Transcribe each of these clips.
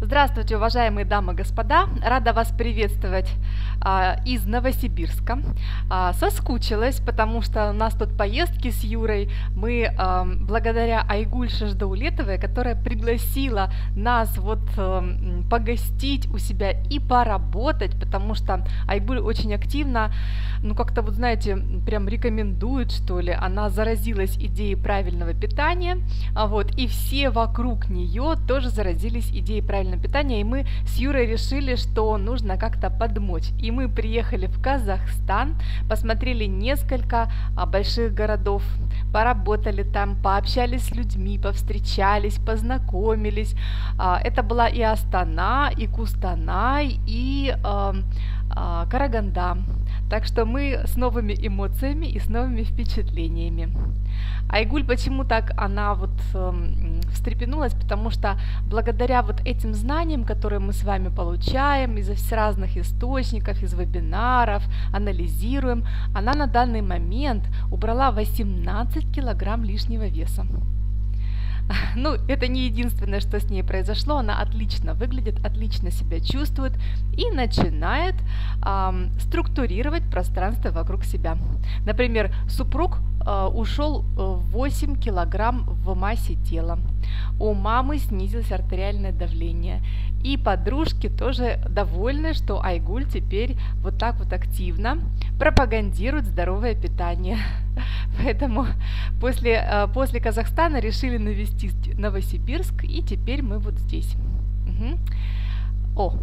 Здравствуйте, уважаемые дамы и господа! Рада вас приветствовать а, из Новосибирска. А, соскучилась, потому что у нас тут поездки с Юрой. Мы а, благодаря Айгуль Шаждаулетовой, которая пригласила нас вот а, погостить у себя и поработать, потому что Айгуль очень активно, ну как-то вот знаете, прям рекомендует что ли. Она заразилась идеей правильного питания, а, вот, и все вокруг нее тоже заразились идеей правильного правильное питание, и мы с Юрой решили, что нужно как-то подмочь. И мы приехали в Казахстан, посмотрели несколько а, больших городов, поработали там, пообщались с людьми, повстречались, познакомились. А, это была и Астана, и Кустанай, и а, Караганда. Так что мы с новыми эмоциями и с новыми впечатлениями. Айгуль почему так она вот э, встрепенулась, потому что благодаря вот этим знаниям, которые мы с вами получаем из разных источников, из вебинаров, анализируем, она на данный момент убрала 18 килограмм лишнего веса. Ну, это не единственное, что с ней произошло. Она отлично выглядит, отлично себя чувствует и начинает эм, структурировать пространство вокруг себя. Например, супруг ушел 8 килограмм в массе тела. У мамы снизилось артериальное давление. И подружки тоже довольны, что Айгуль теперь вот так вот активно пропагандирует здоровое питание. Поэтому после, э, после Казахстана решили навестить Новосибирск, и теперь мы вот здесь. Угу. О,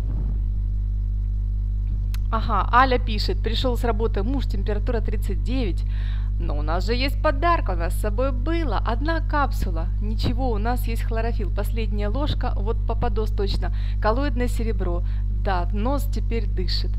Ага, Аля пишет, пришел с работы муж, температура 39. Но у нас же есть подарок, у нас с собой было. Одна капсула. Ничего, у нас есть хлорофилл. Последняя ложка, вот попадос точно. Коллоидное серебро. Да, нос теперь дышит.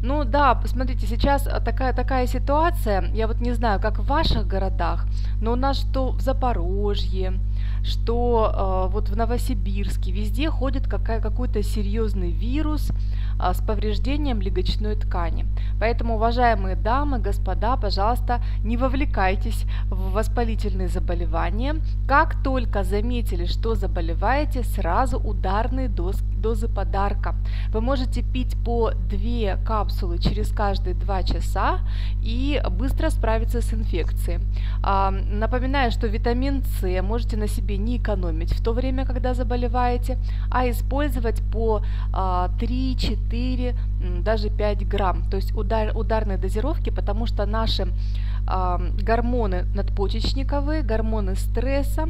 Ну да, посмотрите, сейчас такая, такая ситуация, я вот не знаю, как в ваших городах, но у нас что в Запорожье, что э, вот в Новосибирске, везде ходит какая, какой-то серьезный вирус, с повреждением легочной ткани. Поэтому, уважаемые дамы, господа, пожалуйста, не вовлекайтесь в воспалительные заболевания. Как только заметили, что заболеваете, сразу ударные дозы, подарка. Вы можете пить по 2 капсулы через каждые 2 часа и быстро справиться с инфекцией. А, напоминаю, что витамин С можете на себе не экономить в то время, когда заболеваете, а использовать по 3-4 4, даже 5 грамм, то есть удар, ударной дозировки, потому что наши э, гормоны надпочечниковые, гормоны стресса,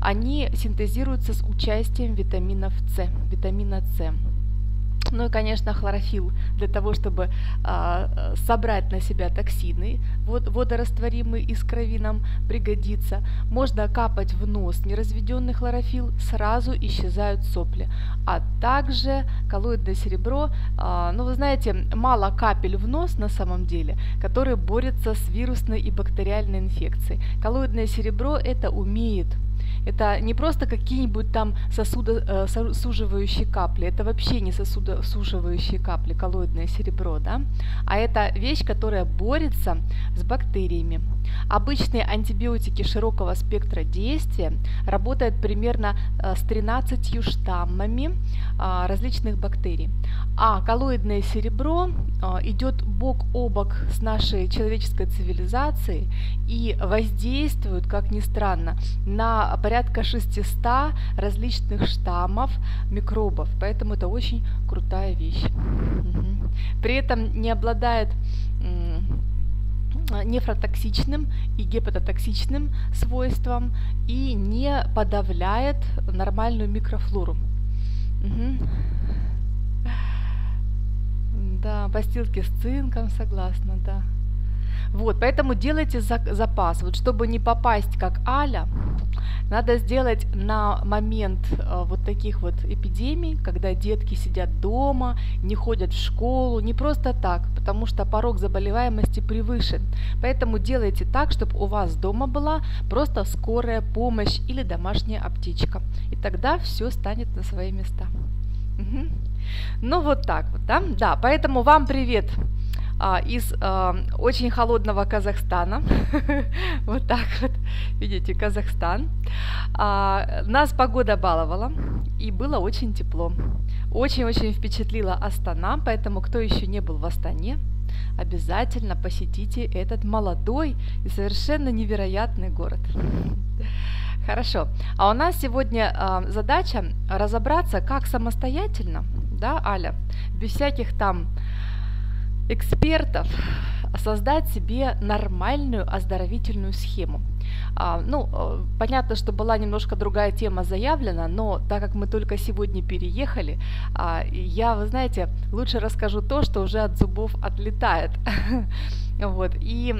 они синтезируются с участием витаминов С, витамина С. Ну и, конечно, хлорофилл для того, чтобы а, собрать на себя токсины, вод, водорастворимые из крови нам пригодится. Можно капать в нос неразведенный хлорофилл, сразу исчезают сопли. А также коллоидное серебро, а, ну вы знаете, мало капель в нос на самом деле, которые борются с вирусной и бактериальной инфекцией. Коллоидное серебро это умеет это не просто какие-нибудь там сосудосуживающие э, капли, это вообще не сосудосуживающие капли, коллоидное серебро, да, а это вещь, которая борется с бактериями. Обычные антибиотики широкого спектра действия работают примерно э, с 13 штаммами а, различных бактерий. А коллоидное серебро идет бок о бок с нашей человеческой цивилизацией и воздействует, как ни странно, на порядка 600 различных штаммов микробов. Поэтому это очень крутая вещь. При этом не обладает нефротоксичным и гепатотоксичным свойством и не подавляет нормальную микрофлору. Угу. Да, постилки с цинком, согласна, да. Вот, поэтому делайте запас. Вот чтобы не попасть как Аля, надо сделать на момент э, вот таких вот эпидемий, когда детки сидят дома, не ходят в школу, не просто так, потому что порог заболеваемости превышен. Поэтому делайте так, чтобы у вас дома была просто скорая помощь или домашняя аптечка. И тогда все станет на свои места. Ну вот так вот, да? Да, поэтому вам привет а, из а, очень холодного Казахстана. вот так вот, видите, Казахстан. А, нас погода баловала, и было очень тепло. Очень-очень впечатлила Астана, поэтому кто еще не был в Астане, обязательно посетите этот молодой и совершенно невероятный город. Хорошо. А у нас сегодня э, задача разобраться, как самостоятельно, да, Аля, без всяких там экспертов, создать себе нормальную оздоровительную схему. А, ну, э, понятно, что была немножко другая тема заявлена, но так как мы только сегодня переехали, а, я, вы знаете, лучше расскажу то, что уже от зубов отлетает. Вот. И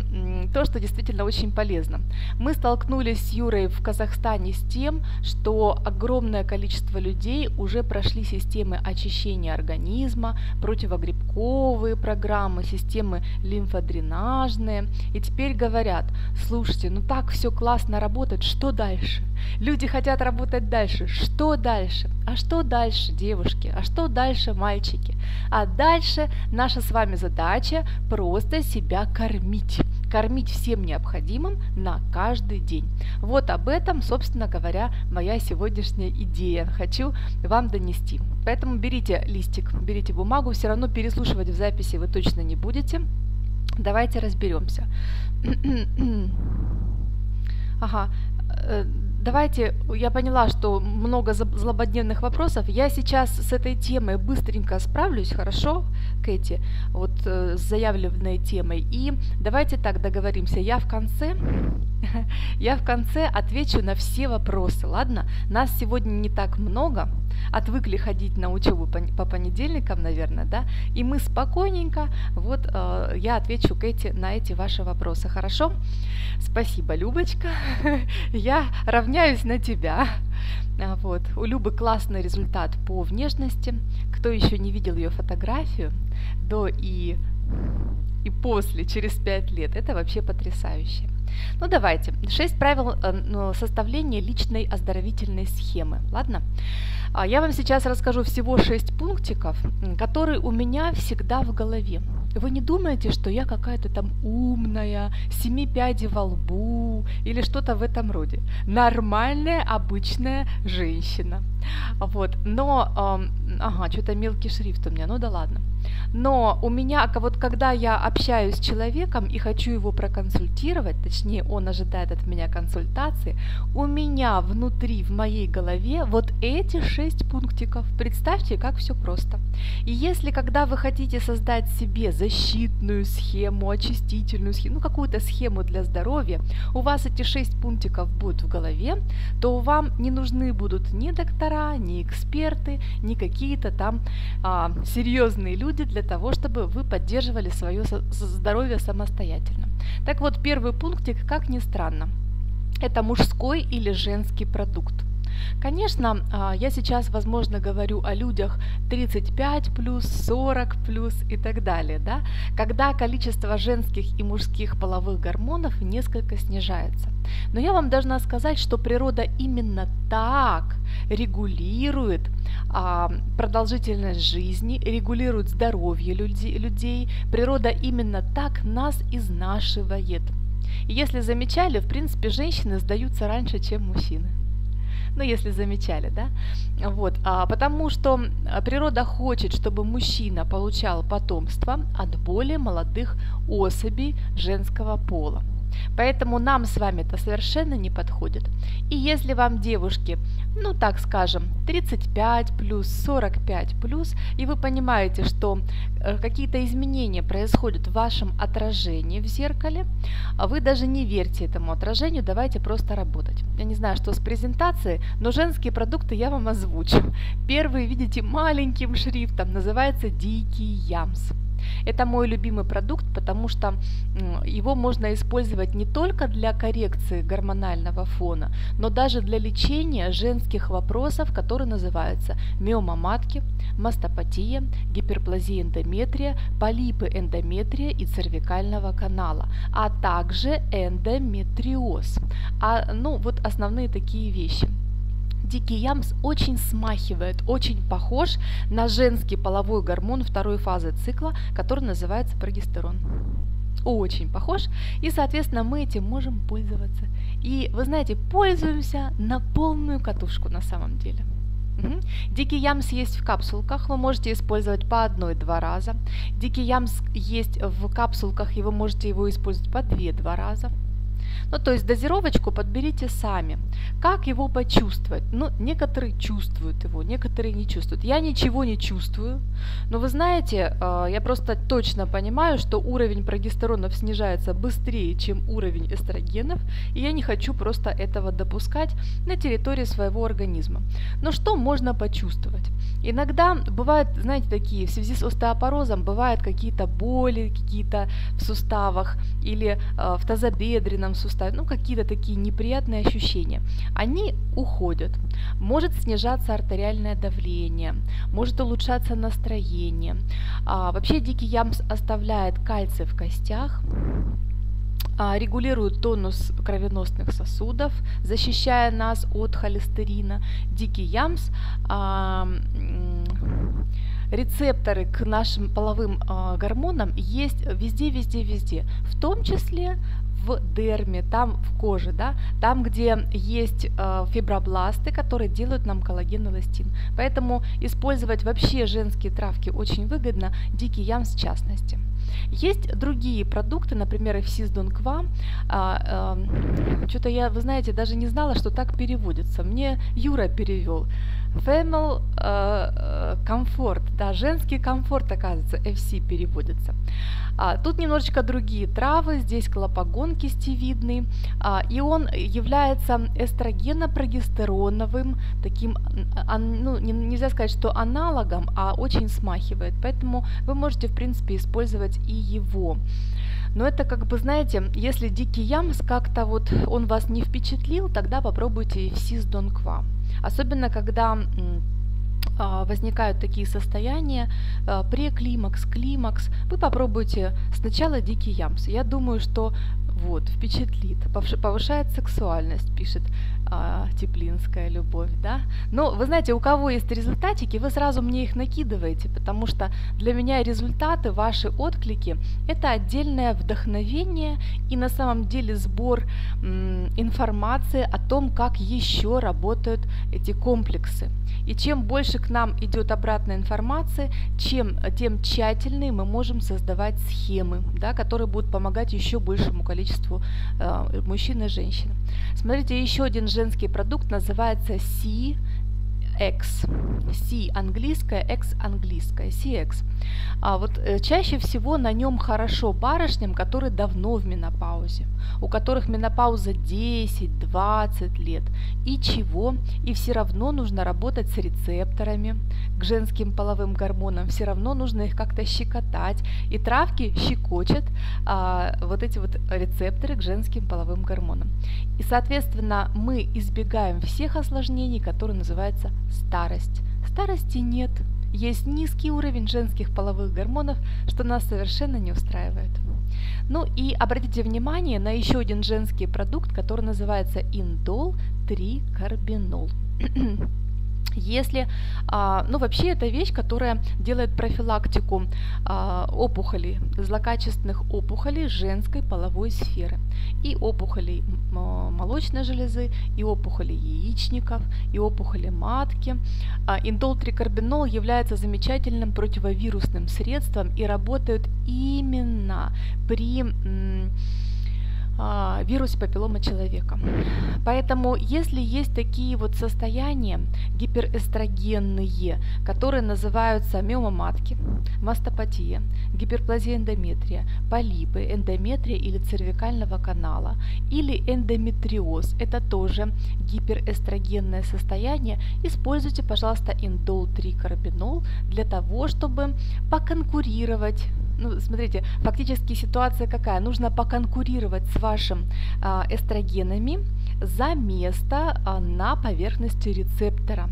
то, что действительно очень полезно. Мы столкнулись с Юрой в Казахстане с тем, что огромное количество людей уже прошли системы очищения организма, противогрибковые программы, системы лимфодренажные. И теперь говорят, слушайте, ну так все классно работает, что дальше? Люди хотят работать дальше, что дальше? А что дальше, девушки? А что дальше, мальчики? А дальше наша с вами задача просто себя кормить. Кормить всем необходимым на каждый день. Вот об этом, собственно говоря, моя сегодняшняя идея. Хочу вам донести. Поэтому берите листик, берите бумагу, все равно переслушивать в записи вы точно не будете. Давайте разберемся. ага, э, давайте, я поняла, что много злободневных вопросов. Я сейчас с этой темой быстренько справлюсь, хорошо, Кэти, вот э, с заявленной темой. И давайте так договоримся. Я в конце, я в конце отвечу на все вопросы, ладно? Нас сегодня не так много, отвыкли ходить на учебу по, по понедельникам, наверное, да? И мы спокойненько, вот э, я отвечу Кэти на эти ваши вопросы, хорошо? Спасибо, Любочка. я равняюсь на тебя. А, вот. У Любы классный результат по внешности. Кто еще не видел ее фотографию до и, и после, через пять лет, это вообще потрясающе. Ну давайте, шесть правил э, составления личной оздоровительной схемы, ладно? А я вам сейчас расскажу всего шесть пунктиков, которые у меня всегда в голове. Вы не думаете, что я какая-то там умная, семи пядей во лбу или что-то в этом роде. Нормальная, обычная женщина. Вот, но, э, ага, что-то мелкий шрифт у меня, ну да ладно. Но у меня, вот когда я общаюсь с человеком и хочу его проконсультировать, точнее он ожидает от меня консультации, у меня внутри, в моей голове вот эти шесть пунктиков. Представьте, как все просто. И если когда вы хотите создать себе защитную схему, очистительную схему, ну какую-то схему для здоровья, у вас эти шесть пунктиков будут в голове, то вам не нужны будут ни доктора, ни эксперты, ни какие-то там а, серьезные люди для того, чтобы вы поддерживали свое здоровье самостоятельно. Так вот, первый пунктик, как ни странно, это мужской или женский продукт. Конечно, а, я сейчас, возможно, говорю о людях 35 плюс, 40 плюс и так далее, да, когда количество женских и мужских половых гормонов несколько снижается. Но я вам должна сказать, что природа именно так регулирует а, продолжительность жизни, регулирует здоровье людей. Природа именно так нас изнашивает. И если замечали, в принципе, женщины сдаются раньше, чем мужчины ну, если замечали, да, вот, а, потому что природа хочет, чтобы мужчина получал потомство от более молодых особей женского пола. Поэтому нам с вами это совершенно не подходит. И если вам, девушки, ну так скажем, 35 плюс, 45 плюс, и вы понимаете, что э, какие-то изменения происходят в вашем отражении в зеркале, а вы даже не верьте этому отражению, давайте просто работать. Я не знаю, что с презентацией, но женские продукты я вам озвучу. Первый, видите, маленьким шрифтом, называется «Дикий ямс». Это мой любимый продукт, потому что его можно использовать не только для коррекции гормонального фона, но даже для лечения женских вопросов, которые называются миома матки, мастопатия, гиперплазия эндометрия, полипы эндометрия и цервикального канала, а также эндометриоз. А, ну, вот основные такие вещи. Дикий ямс очень смахивает, очень похож на женский половой гормон второй фазы цикла, который называется прогестерон очень похож, и, соответственно, мы этим можем пользоваться. И, вы знаете, пользуемся на полную катушку на самом деле. Угу. Дикий ямс есть в капсулках, вы можете использовать по одной-два раза. Дикий ямс есть в капсулках, и вы можете его использовать по две-два раза. Ну, то есть дозировочку подберите сами. Как его почувствовать? Ну, некоторые чувствуют его, некоторые не чувствуют. Я ничего не чувствую, но вы знаете, а, я просто точно понимаю, что уровень прогестеронов снижается быстрее, чем уровень эстрогенов, и я не хочу просто этого допускать на территории своего организма. Но что можно почувствовать? Иногда бывают, знаете, такие, в связи с остеопорозом бывают какие-то боли, какие-то в суставах или э, в тазобедренном суставе, ну какие-то такие неприятные ощущения. Они уходят. Может снижаться артериальное давление, может улучшаться настроение. А, вообще дикий ямс оставляет кальций в костях, а, регулирует тонус кровеносных сосудов, защищая нас от холестерина. Дикий ямс а, рецепторы к нашим половым э, гормонам есть везде, везде, везде, в том числе в дерме, там в коже, да, там, где есть э, фибробласты, которые делают нам коллаген и эластин. Поэтому использовать вообще женские травки очень выгодно, дикий ям в частности. Есть другие продукты, например, FCS Донква. А, а, что-то я, вы знаете, даже не знала, что так переводится. Мне Юра перевел. Female э, комфорт, да, женский комфорт, оказывается, FC переводится. А, тут немножечко другие травы, здесь клопогон кистевидный, а, и он является эстрогенно-прогестероновым, таким, а, ну, не, нельзя сказать, что аналогом, а очень смахивает, поэтому вы можете, в принципе, использовать и его. Но это как бы, знаете, если дикий ямс как-то вот он вас не впечатлил, тогда попробуйте FCS Донква. Особенно, когда а, возникают такие состояния, а, преклимакс, климакс, вы попробуйте сначала дикий ямс. Я думаю, что вот, впечатлит, повышает сексуальность, пишет а, Теплинская любовь, да. Но вы знаете, у кого есть результатики, вы сразу мне их накидываете, потому что для меня результаты, ваши отклики – это отдельное вдохновение и на самом деле сбор м, информации о том, как еще работают эти комплексы. И чем больше к нам идет обратной информации, чем, тем тщательнее мы можем создавать схемы, да, которые будут помогать еще большему количеству э, мужчин и женщин. Смотрите, еще один женский продукт называется C X. C английская, X английская, CX. А вот э, чаще всего на нем хорошо барышням, которые давно в менопаузе, у которых менопауза 10-20 лет. И чего? И все равно нужно работать с рецепторами к женским половым гормонам, все равно нужно их как-то щекотать. И травки щекочет а, вот эти вот рецепторы к женским половым гормонам. И, соответственно, мы избегаем всех осложнений, которые называются старость. Старости нет. Есть низкий уровень женских половых гормонов, что нас совершенно не устраивает. Ну и обратите внимание на еще один женский продукт, который называется индол 3 карбинол. Если, а, ну вообще это вещь, которая делает профилактику а, опухолей, злокачественных опухолей женской половой сферы. И опухолей молочной железы, и опухолей яичников, и опухоли матки. А, индолтрикарбинол является замечательным противовирусным средством и работает именно при а, вирусе папиллома человека. Поэтому, если есть такие вот состояния гиперэстрогенные, которые называются миома матки, мастопатия, гиперплазия эндометрия, полипы, эндометрия или цервикального канала, или эндометриоз, это тоже гиперэстрогенное состояние, используйте, пожалуйста, индол-3-карбинол для того, чтобы поконкурировать ну, смотрите, фактически ситуация какая? Нужно поконкурировать с вашим а, эстрогенами за место а, на поверхности рецептора.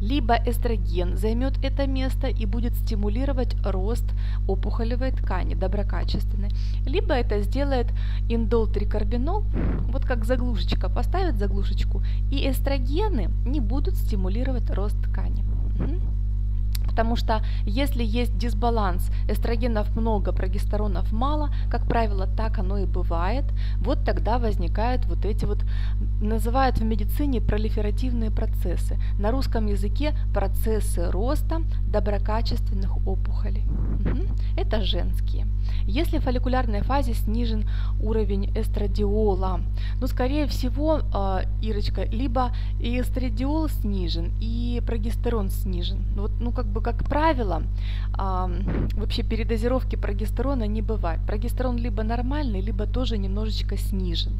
Либо эстроген займет это место и будет стимулировать рост опухолевой ткани доброкачественной. Либо это сделает индол-трикарбинол, вот как заглушечка, поставит заглушечку, и эстрогены не будут стимулировать рост ткани. Угу потому что если есть дисбаланс, эстрогенов много, прогестеронов мало, как правило, так оно и бывает, вот тогда возникают вот эти вот, называют в медицине пролиферативные процессы. На русском языке процессы роста доброкачественных опухолей. Угу. Это женские. Если в фолликулярной фазе снижен уровень эстрадиола, ну, скорее всего, э, Ирочка, либо и эстрадиол снижен, и прогестерон снижен. Вот, ну, как бы, как правило, вообще передозировки прогестерона не бывает. Прогестерон либо нормальный, либо тоже немножечко снижен.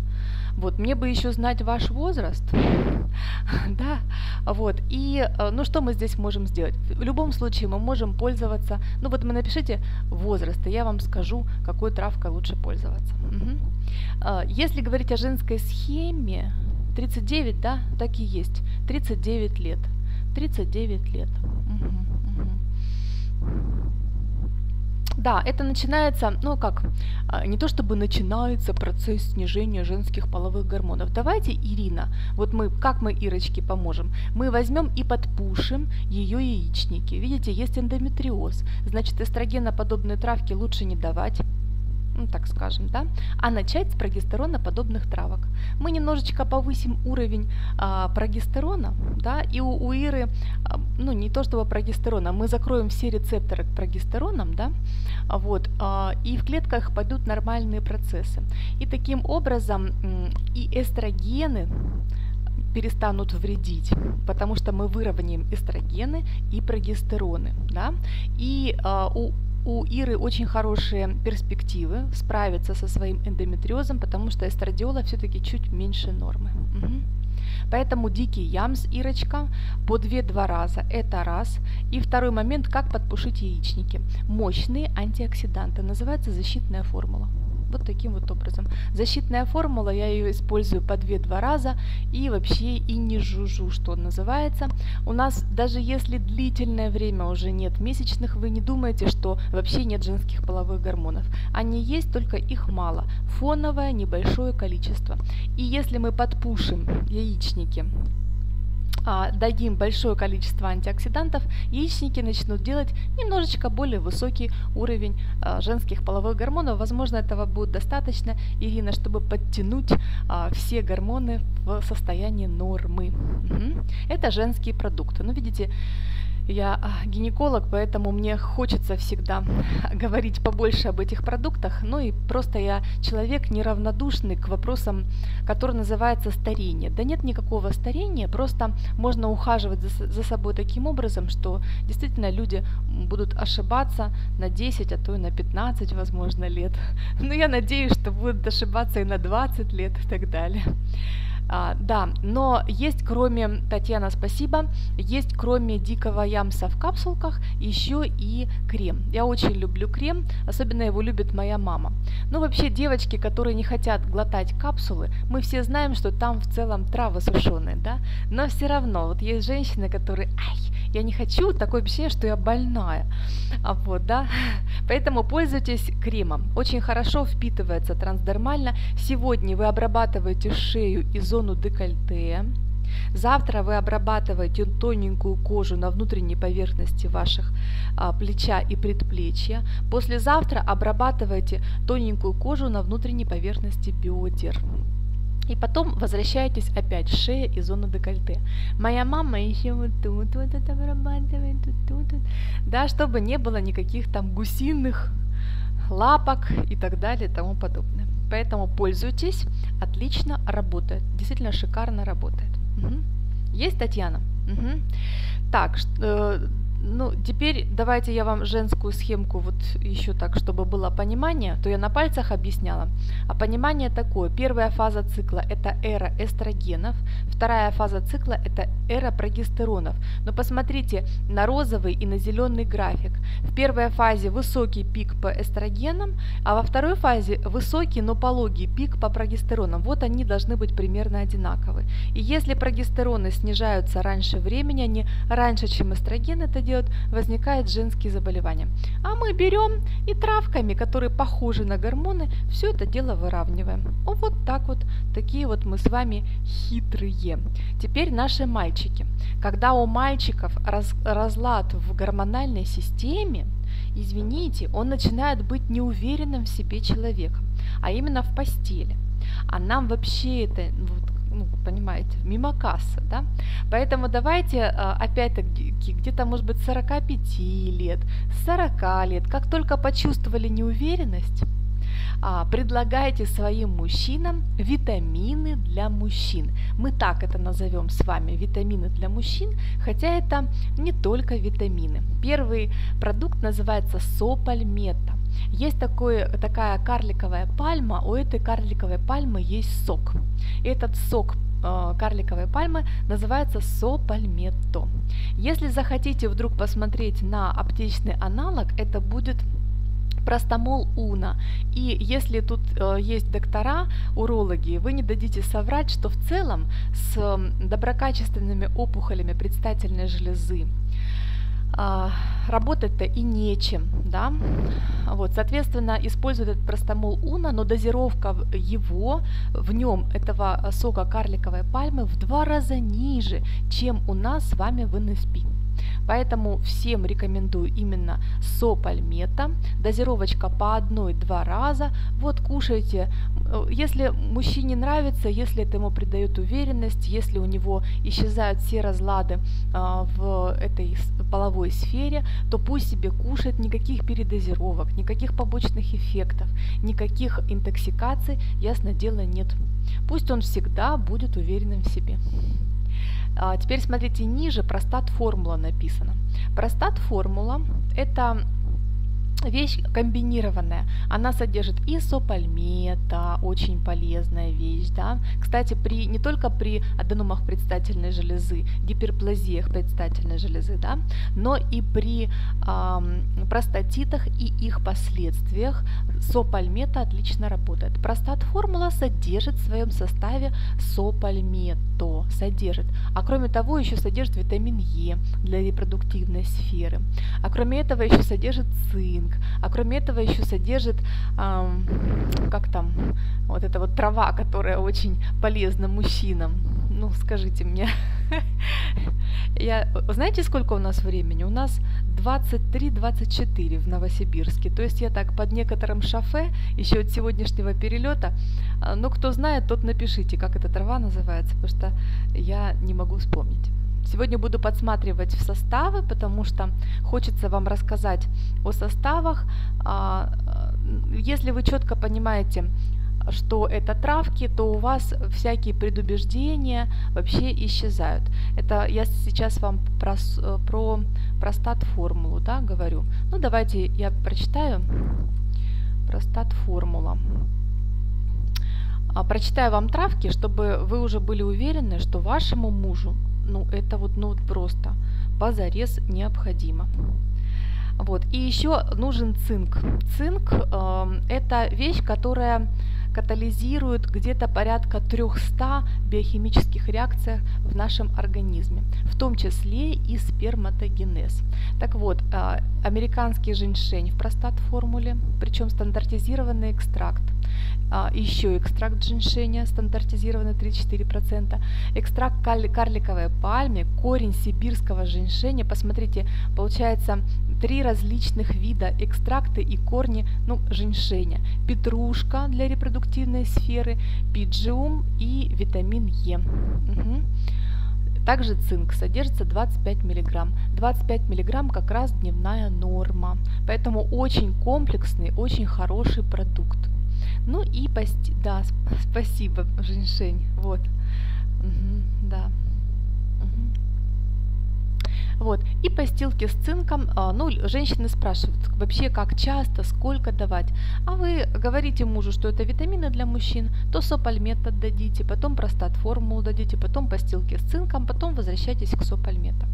Вот, мне бы еще знать ваш возраст, да, вот, и, э, ну, что мы здесь можем сделать? В любом случае мы можем пользоваться, ну, вот вы напишите возраст, и я вам скажу, какой травкой лучше пользоваться. Угу. Если говорить о женской схеме, 39, да, так и есть, 39 лет, 39 лет. Угу. Да, это начинается, ну как, а, не то чтобы начинается процесс снижения женских половых гормонов. Давайте, Ирина, вот мы, как мы Ирочке поможем? Мы возьмем и подпушим ее яичники. Видите, есть эндометриоз, значит эстрогеноподобные травки лучше не давать ну, так скажем, да, а начать с прогестероноподобных травок. Мы немножечко повысим уровень а, прогестерона, да, и у, у Иры, а, ну, не то чтобы прогестерона, мы закроем все рецепторы к прогестеронам, да, вот, а, и в клетках пойдут нормальные процессы. И таким образом и эстрогены, перестанут вредить, потому что мы выровняем эстрогены и прогестероны. Да? И э, у у Иры очень хорошие перспективы справиться со своим эндометриозом, потому что эстрадиола все-таки чуть меньше нормы. Угу. Поэтому дикий ямс, Ирочка, по 2-2 раза. Это раз. И второй момент, как подпушить яичники. Мощные антиоксиданты. Называется защитная формула. Вот таким вот образом. Защитная формула, я ее использую по 2-2 раза и вообще и не жужу, что называется. У нас даже если длительное время уже нет месячных, вы не думаете, что вообще нет женских половых гормонов. Они есть, только их мало. Фоновое небольшое количество. И если мы подпушим яичники а, дадим большое количество антиоксидантов, яичники начнут делать немножечко более высокий уровень а, женских половых гормонов. Возможно, этого будет достаточно, Ирина, чтобы подтянуть а, все гормоны в состояние нормы. Угу. Это женские продукты. Ну, видите, я а, гинеколог, поэтому мне хочется всегда говорить побольше об этих продуктах. Ну и просто я человек неравнодушный к вопросам, который называется старение. Да нет никакого старения, просто можно ухаживать за, за собой таким образом, что действительно люди будут ошибаться на 10, а то и на 15, возможно, лет. Но я надеюсь, что будут ошибаться и на 20 лет и так далее. А, да, но есть кроме, Татьяна, спасибо, есть кроме дикого ямса в капсулках еще и крем. Я очень люблю крем, особенно его любит моя мама. Ну, вообще, девочки, которые не хотят глотать капсулы, мы все знаем, что там в целом травы сушеные, да, но все равно, вот есть женщины, которые, ай, я не хочу, такое ощущение, что я больная. А вот, да. Поэтому пользуйтесь кремом. Очень хорошо впитывается трансдермально. Сегодня вы обрабатываете шею и зону декольте. Завтра вы обрабатываете тоненькую кожу на внутренней поверхности ваших а, плеча и предплечья. Послезавтра обрабатывайте тоненькую кожу на внутренней поверхности бедер. И потом возвращаетесь опять шея и зона декольте. Моя мама еще вот тут вот это вырабатывает, тут, тут, тут. Да, чтобы не было никаких там гусиных лапок и так далее и тому подобное. Поэтому пользуйтесь, отлично работает, действительно шикарно работает. Угу. Есть Татьяна? Угу. Так, э, Ну, теперь давайте я вам женскую схемку вот еще так, чтобы было понимание, то я на пальцах объясняла. А понимание такое. Первая фаза цикла – это эра эстрогенов, вторая фаза цикла – это эра прогестеронов. Но посмотрите на розовый и на зеленый график. В первой фазе высокий пик по эстрогенам, а во второй фазе высокий, но пологий пик по прогестеронам. Вот они должны быть примерно одинаковы. И если прогестероны снижаются раньше времени, они раньше, чем эстроген это делают, делают, возникает женские заболевания. А мы берем и травками, которые похожи на гормоны, все это дело выравниваем. Вот так вот, такие вот мы с вами хитрые. Теперь наши мальчики. Когда у мальчиков раз, разлад в гормональной системе, извините, он начинает быть неуверенным в себе человеком, а именно в постели. А нам вообще это вот, ну, понимаете, мимо кассы, да? Поэтому давайте, а, опять-таки, где-то, может быть, 45 лет, 40 лет, как только почувствовали неуверенность, а, предлагайте своим мужчинам витамины для мужчин. Мы так это назовем с вами, витамины для мужчин, хотя это не только витамины. Первый продукт называется сопальмета. Есть такой, такая карликовая пальма, у этой карликовой пальмы есть сок. Этот сок э, карликовой пальмы называется сопальметто. Если захотите вдруг посмотреть на аптечный аналог, это будет простомол уна. И если тут э, есть доктора, урологи, вы не дадите соврать, что в целом с доброкачественными опухолями предстательной железы работать-то и нечем, да, вот, соответственно, используют этот простомол уна, но дозировка его, в нем этого сока карликовой пальмы в два раза ниже, чем у нас с вами в НСП. Поэтому всем рекомендую именно сопальмета. Дозировочка по одной-два раза. Вот кушайте. Если мужчине нравится, если это ему придает уверенность, если у него исчезают все разлады а, в этой половой сфере, то пусть себе кушает никаких передозировок, никаких побочных эффектов, никаких интоксикаций, ясно дело, нет. Пусть он всегда будет уверенным в себе. А теперь смотрите, ниже простат-формула написана. Простат-формула – это вещь комбинированная. Она содержит изопальмета, очень полезная вещь, да. Кстати, при, не только при аденомах предстательной железы, гиперплазиях предстательной железы, да, но и при э, простатитах и их последствиях сопальмета отлично работает. Простат-формула содержит в своем составе сопальмето, содержит. А кроме того, еще содержит витамин Е для репродуктивной сферы. А кроме этого еще содержит цинк, а кроме этого еще содержит, эм, как там, вот эта вот трава, которая очень полезна мужчинам. Ну, скажите мне. Я, знаете, сколько у нас времени? У нас 23-24 в Новосибирске. То есть я так под некоторым шофе, еще от сегодняшнего перелета. А, но кто знает, тот напишите, как эта трава называется, потому что я не могу вспомнить. Сегодня буду подсматривать в составы, потому что хочется вам рассказать о составах. А, если вы четко понимаете, что это травки, то у вас всякие предубеждения вообще исчезают. Это я сейчас вам про, про простат формулу да, говорю. Ну давайте я прочитаю простат формула. Прочитаю вам травки, чтобы вы уже были уверены, что вашему мужу ну это вот ну просто позарез необходимо. Вот. И еще нужен цинк. Цинк э, это вещь, которая катализирует где-то порядка 300 биохимических реакций в нашем организме, в том числе и сперматогенез. Так вот, э, американский женьшень в простат формуле, причем стандартизированный экстракт а, еще экстракт женьшеня, стандартизированный 34%, экстракт карликовой пальмы, корень сибирского женьшеня. Посмотрите, получается три различных вида экстракты и корни ну, женьшеня. Петрушка для репродуктивной сферы, пиджиум и витамин Е. Угу. Также цинк содержится 25 мг. 25 мг как раз дневная норма. Поэтому очень комплексный, очень хороший продукт. Ну и да, спасибо, Женьшень. Вот. Угу, да. Вот. И постилки с цинком, а, ну, женщины спрашивают, вообще как часто, сколько давать. А вы говорите мужу, что это витамины для мужчин, то сопальмет отдадите, потом простат формулу дадите, потом постилки с цинком, потом возвращайтесь к сопальмету.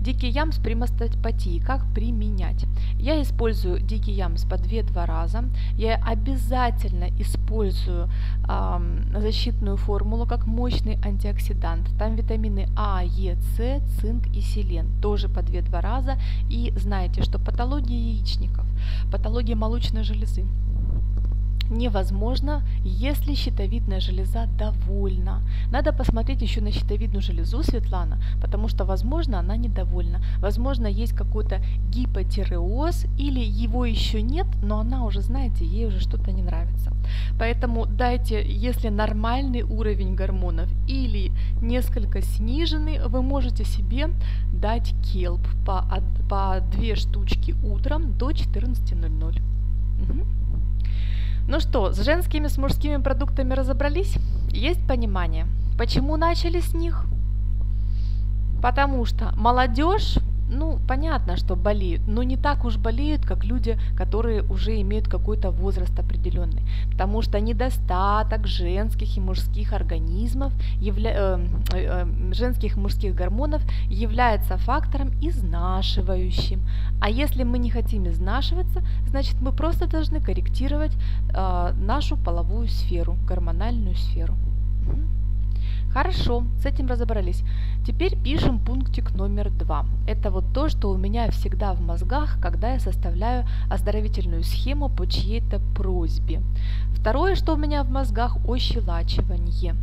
Дикий ямс при мастопатии. Как применять? Я использую дикий ямс по 2-2 раза. Я обязательно использую э, защитную формулу как мощный антиоксидант. Там витамины А, Е, С, цинк и селен. Тоже по 2-2 раза. И знаете, что патология яичников, патология молочной железы, невозможно, если щитовидная железа довольна. Надо посмотреть еще на щитовидную железу, Светлана, потому что, возможно, она недовольна. Возможно, есть какой-то гипотиреоз или его еще нет, но она уже, знаете, ей уже что-то не нравится. Поэтому дайте, если нормальный уровень гормонов или несколько сниженный, вы можете себе дать келп по, по 2 штучки утром до 14.00. Угу. Ну что, с женскими, с мужскими продуктами разобрались? Есть понимание? Почему начали с них? Потому что молодежь ну, понятно, что болеют, но не так уж болеют, как люди, которые уже имеют какой-то возраст определенный. Потому что недостаток женских и мужских организмов, явля... э, э, женских и мужских гормонов является фактором изнашивающим. А если мы не хотим изнашиваться, значит мы просто должны корректировать э, нашу половую сферу, гормональную сферу. Хорошо, с этим разобрались. Теперь пишем пунктик номер два. Это вот то, что у меня всегда в мозгах, когда я составляю оздоровительную схему по чьей-то просьбе. Второе, что у меня в мозгах, ощелачивание.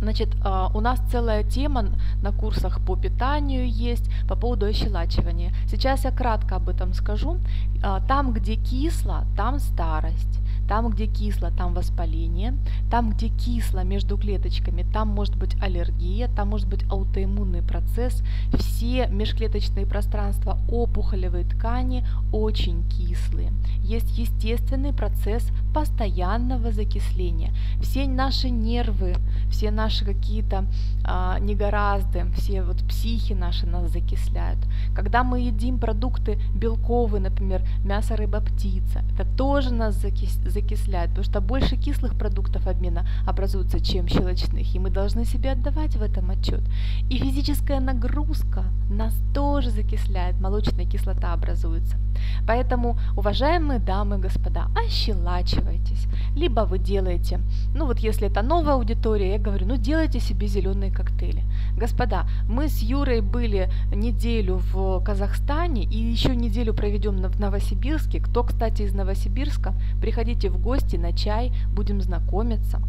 Значит, а, у нас целая тема на курсах по питанию есть по поводу ощелачивания. Сейчас я кратко об этом скажу. А, там, где кисло, там старость. Там, где кисло, там воспаление. Там, где кисло между клеточками, там может быть аллергия, там может быть аутоиммунный процесс. Все межклеточные пространства опухолевой ткани очень кислые. Есть естественный процесс постоянного закисления. Все наши нервы, все наши какие-то а, негоразды, все вот психи наши нас закисляют. Когда мы едим продукты белковые, например, мясо, рыба, птица, это тоже нас закис закисляет, потому что больше кислых продуктов обмена образуется, чем щелочных, и мы должны себе отдавать в этом отчет. И физическая нагрузка нас тоже закисляет, молочная кислота образуется. Поэтому, уважаемые дамы и господа, ощелачивайтесь. Либо вы делаете, ну вот если это новая аудитория, я говорю, ну делайте себе зеленые коктейли. Господа, мы с Юрой были неделю в Казахстане и еще неделю проведем в Новосибирске. Кто, кстати, из Новосибирска, приходите в гости на чай, будем знакомиться.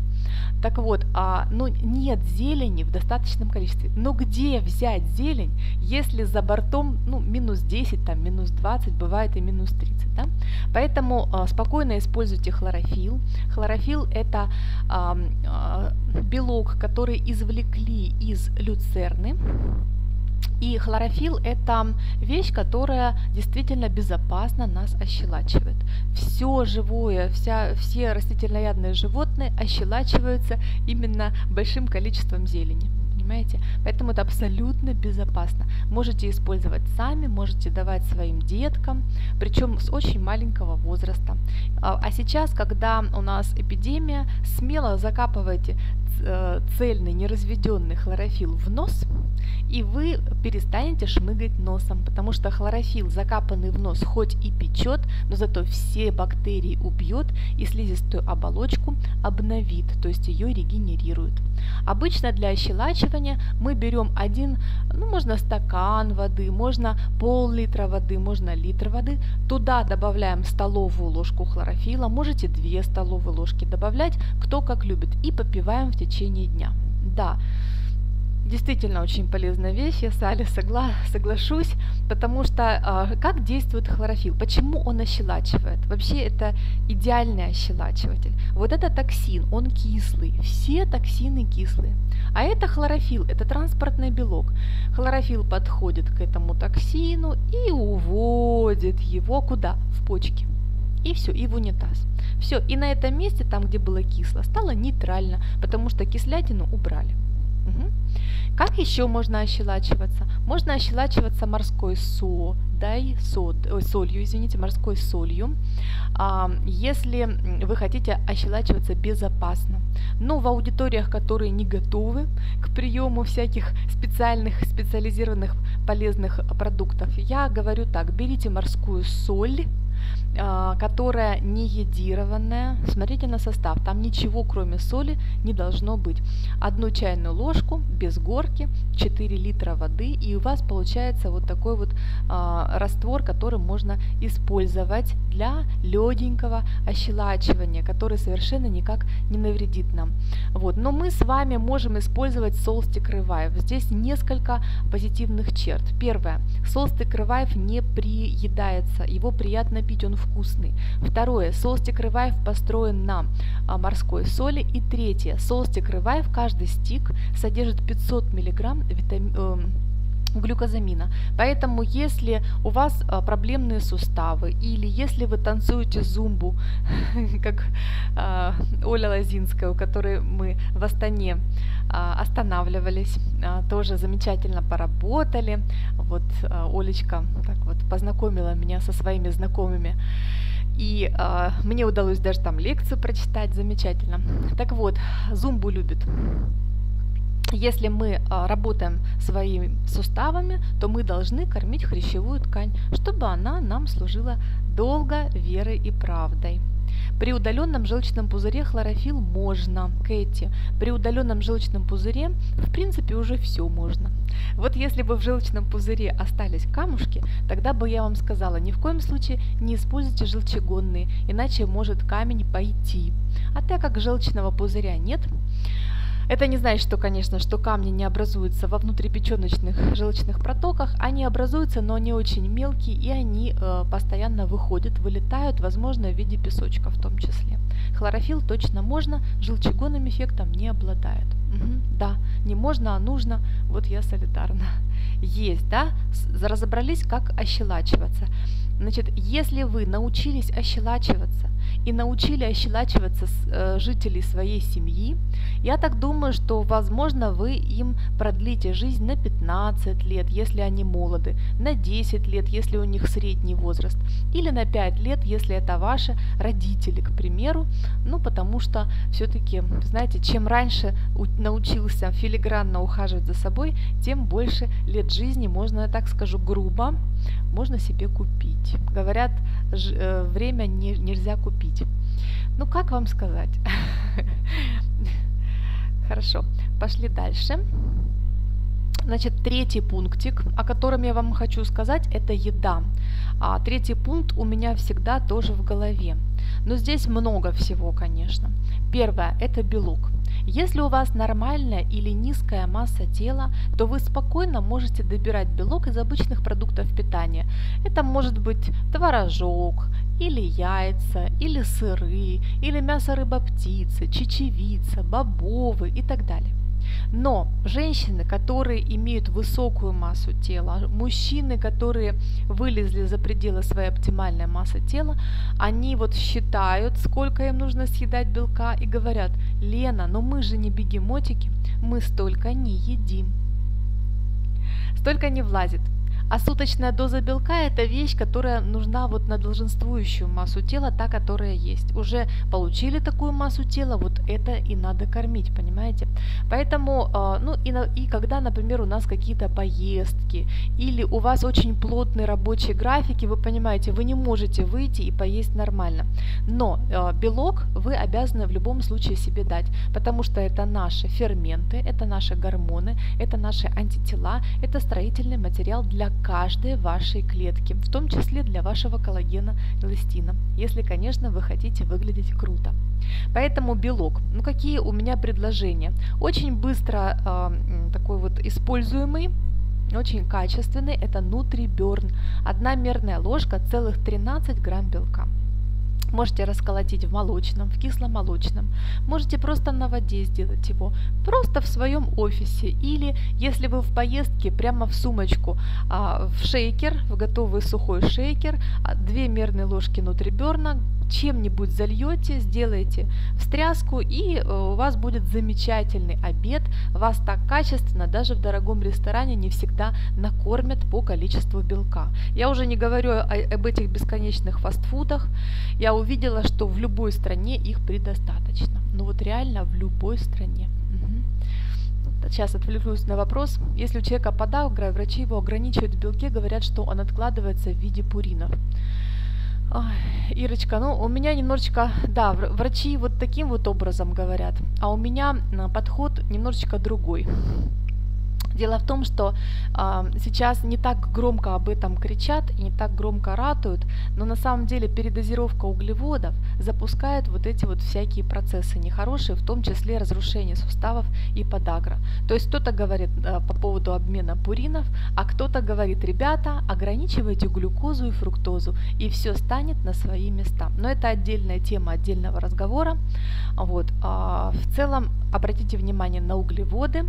Так вот, а, ну нет зелени в достаточном количестве. Но где взять зелень, если за бортом ну, минус 10, там, минус 20, бывает и минус 30. Да? Поэтому а, спокойно используйте хлорофилл. Хлорофилл это а, а, белок, который извлекли из люцерны. И хлорофилл – это вещь, которая действительно безопасно нас ощелачивает. Все живое, вся, все растительноядные животные ощелачиваются именно большим количеством зелени понимаете? Поэтому это абсолютно безопасно. Можете использовать сами, можете давать своим деткам, причем с очень маленького возраста. А, а сейчас, когда у нас эпидемия, смело закапывайте цельный неразведенный хлорофилл в нос, и вы перестанете шмыгать носом, потому что хлорофилл, закапанный в нос, хоть и печет, но зато все бактерии убьет и слизистую оболочку обновит, то есть ее регенерирует. Обычно для ощелачивания мы берем один, ну можно стакан воды, можно пол-литра воды, можно литр воды, туда добавляем столовую ложку хлорофила, можете 2 столовые ложки добавлять, кто как любит, и попиваем в течение дня. Да, Действительно очень полезная вещь, я с Али согла соглашусь, потому что э, как действует хлорофилл, почему он ощелачивает? Вообще это идеальный ощелачиватель. Вот это токсин, он кислый, все токсины кислые. А это хлорофилл, это транспортный белок. Хлорофилл подходит к этому токсину и уводит его куда? В почки. И все, и в унитаз. Все, и на этом месте, там, где было кисло, стало нейтрально, потому что кислятину убрали. Угу. Как еще можно ощелачиваться? Можно ощелачиваться морской содой, сод, ой, солью, извините, морской солью, а, если вы хотите ощелачиваться безопасно. Но в аудиториях, которые не готовы к приему всяких специальных, специализированных полезных продуктов, я говорю так, берите морскую соль, которая не едированная. Смотрите на состав, там ничего кроме соли не должно быть. Одну чайную ложку без горки, 4 литра воды, и у вас получается вот такой вот а, раствор, который можно использовать для легенького ощелачивания, который совершенно никак не навредит нам. Вот. Но мы с вами можем использовать Solstick Revive. Здесь несколько позитивных черт. Первое. Solstick Revive не приедается, его приятно пить, он вкусный. Второе. Solstick Revive построен на а, морской соли. И третье. Solstick Revive, каждый стик содержит 500 мг витамин э, глюкозамина. Поэтому, если у вас а, проблемные суставы или если вы танцуете зумбу, как а, Оля Лозинская, у которой мы в Астане а, останавливались, тоже замечательно поработали. Вот Олечка так вот познакомила меня со своими знакомыми. И э, мне удалось даже там лекцию прочитать, замечательно. Так вот, зумбу любит если мы а, работаем своими суставами, то мы должны кормить хрящевую ткань, чтобы она нам служила долго верой и правдой. При удаленном желчном пузыре хлорофилл можно, Кэти. При удаленном желчном пузыре, в принципе, уже все можно. Вот если бы в желчном пузыре остались камушки, тогда бы я вам сказала, ни в коем случае не используйте желчегонные, иначе может камень пойти. А так как желчного пузыря нет, это не значит, что, конечно, что камни не образуются во внутрипеченочных желчных протоках. Они образуются, но они очень мелкие, и они э, постоянно выходят, вылетают, возможно, в виде песочка в том числе. Хлорофилл точно можно, желчегонным эффектом не обладает. Угу, да, не можно, а нужно. Вот я солидарна. Есть, да? Разобрались, как ощелачиваться. Значит, если вы научились ощелачиваться и научили ощелачиваться с, э, жителей своей семьи, я так думаю, что, возможно, вы им продлите жизнь на 15 лет, если они молоды, на 10 лет, если у них средний возраст, или на 5 лет, если это ваши родители, к примеру, ну, потому что все-таки, знаете, чем раньше научился филигранно ухаживать за собой, тем больше лет жизни, можно, я так скажу, грубо, можно себе купить. Говорят, ж, э, время не, нельзя купить. Ну, как вам сказать? Хорошо, пошли дальше. Значит, третий пунктик, о котором я вам хочу сказать, это еда. А третий пункт у меня всегда тоже в голове. Но здесь много всего, конечно. Первое – это белок. Если у вас нормальная или низкая масса тела, то вы спокойно можете добирать белок из обычных продуктов питания. Это может быть творожок, или яйца, или сыры, или мясо рыба птицы, чечевица, бобовые и так далее. Но женщины, которые имеют высокую массу тела, мужчины, которые вылезли за пределы своей оптимальной массы тела, они вот считают, сколько им нужно съедать белка и говорят, Лена, но мы же не бегемотики, мы столько не едим. Столько не влазит. А суточная доза белка – это вещь, которая нужна вот на долженствующую массу тела, та, которая есть. Уже получили такую массу тела, вот это и надо кормить, понимаете? Поэтому, э, ну и, и когда, например, у нас какие-то поездки, или у вас очень плотные рабочие графики, вы понимаете, вы не можете выйти и поесть нормально. Но э, белок вы обязаны в любом случае себе дать, потому что это наши ферменты, это наши гормоны, это наши антитела, это строительный материал для каждой вашей клетки, в том числе для вашего коллагена эластина, если, конечно, вы хотите выглядеть круто. Поэтому белок. Ну какие у меня предложения? Очень быстро э, такой вот используемый очень качественный, это NutriBurn. Одна мерная ложка, целых 13 грамм белка. Можете расколотить в молочном, в кисломолочном. Можете просто на воде сделать его. Просто в своем офисе. Или, если вы в поездке, прямо в сумочку, а, в шейкер, в готовый сухой шейкер, а, две мерные ложки нутриберна, чем-нибудь зальете, сделаете встряску, и э, у вас будет замечательный обед. Вас так качественно, даже в дорогом ресторане, не всегда накормят по количеству белка. Я уже не говорю об этих бесконечных фастфудах. Я увидела, что в любой стране их предостаточно. Ну вот реально в любой стране. Сейчас отвлекусь на вопрос. Если у человека подагра, врачи его ограничивают в белке, говорят, что он откладывается в виде пуринов. Ой, Ирочка, ну у меня немножечко, да, врачи вот таким вот образом говорят, а у меня подход немножечко другой. Дело в том, что э, сейчас не так громко об этом кричат не так громко ратуют, но на самом деле передозировка углеводов запускает вот эти вот всякие процессы нехорошие, в том числе разрушение суставов и подагра. То есть кто-то говорит э, по поводу обмена пуринов, а кто-то говорит, ребята, ограничивайте глюкозу и фруктозу, и все станет на свои места. Но это отдельная тема отдельного разговора. Вот. А в целом обратите внимание на углеводы.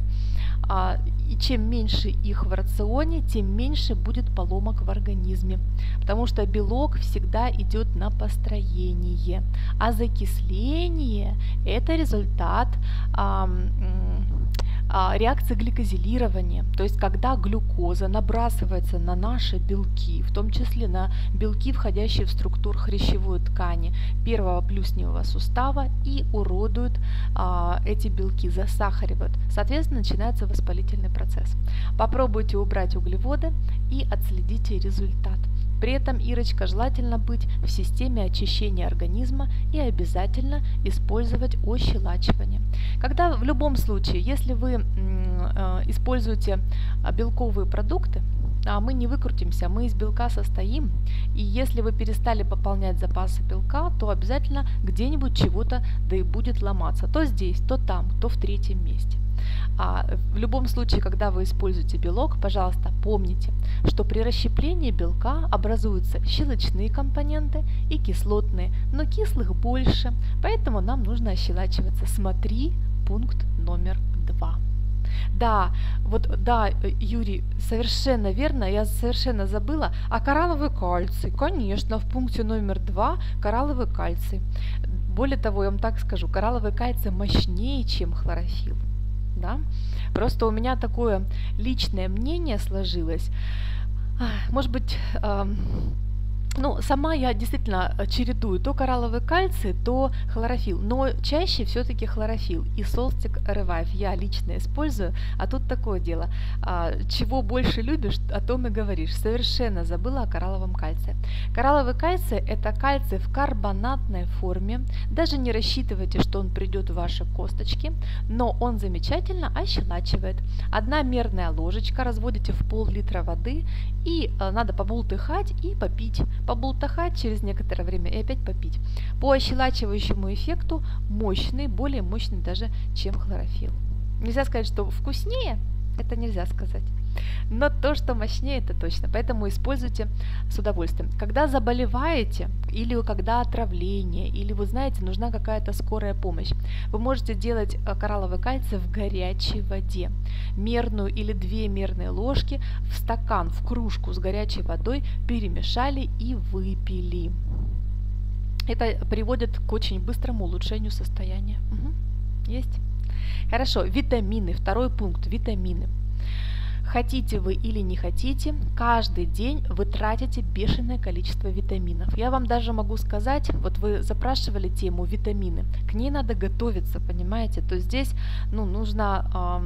А, и чем меньше их в рационе, тем меньше будет поломок в организме, потому что белок всегда идет на построение, а закисление – это результат а, реакции гликозилирования, то есть когда глюкоза набрасывается на наши белки, в том числе на белки, входящие в структуру хрящевой ткани первого плюсневого сустава и уродуют а, эти белки, засахаривают. Соответственно, начинается воспалительный процесс. Попробуйте убрать углеводы и отследите результат. При этом, Ирочка, желательно быть в системе очищения организма и обязательно использовать ощелачивание. Когда в любом случае, если вы э, используете белковые продукты, а мы не выкрутимся, мы из белка состоим, и если вы перестали пополнять запасы белка, то обязательно где-нибудь чего-то да и будет ломаться, то здесь, то там, то в третьем месте. А в любом случае, когда вы используете белок, пожалуйста, помните, что при расщеплении белка образуются щелочные компоненты и кислотные, но кислых больше, поэтому нам нужно ощелачиваться. Смотри пункт номер два. Да, вот, да, Юрий, совершенно верно, я совершенно забыла. А коралловый кальций, конечно, в пункте номер два коралловый кальций. Более того, я вам так скажу, коралловый кальций мощнее, чем хлорофилл да. Просто у меня такое личное мнение сложилось. Может быть, ну, сама я действительно э, чередую то коралловый кальций, то хлорофилл, но чаще все-таки хлорофилл и Solstic Revive я лично использую, а тут такое дело, а, чего больше любишь, о том и говоришь, совершенно забыла о коралловом кальции. Коралловый кальций это кальций в карбонатной форме, даже не рассчитывайте, что он придет в ваши косточки, но он замечательно ощелачивает. Одна мерная ложечка разводите в пол-литра воды и а, надо побултыхать и попить побултахать через некоторое время и опять попить. По ощелачивающему эффекту мощный, более мощный даже, чем хлорофилл. Нельзя сказать, что вкуснее, это нельзя сказать. Но то, что мощнее, это точно. Поэтому используйте с удовольствием. Когда заболеваете, или когда отравление, или вы знаете, нужна какая-то скорая помощь, вы можете делать э, коралловый кальций в горячей воде. Мерную или две мерные ложки в стакан, в кружку с горячей водой перемешали и выпили. Это приводит к очень быстрому улучшению состояния. Угу. Есть? Хорошо, витамины. Второй пункт. Витамины. Хотите вы или не хотите, каждый день вы тратите бешеное количество витаминов. Я вам даже могу сказать, вот вы запрашивали тему витамины, к ней надо готовиться, понимаете? То здесь ну, нужно Э,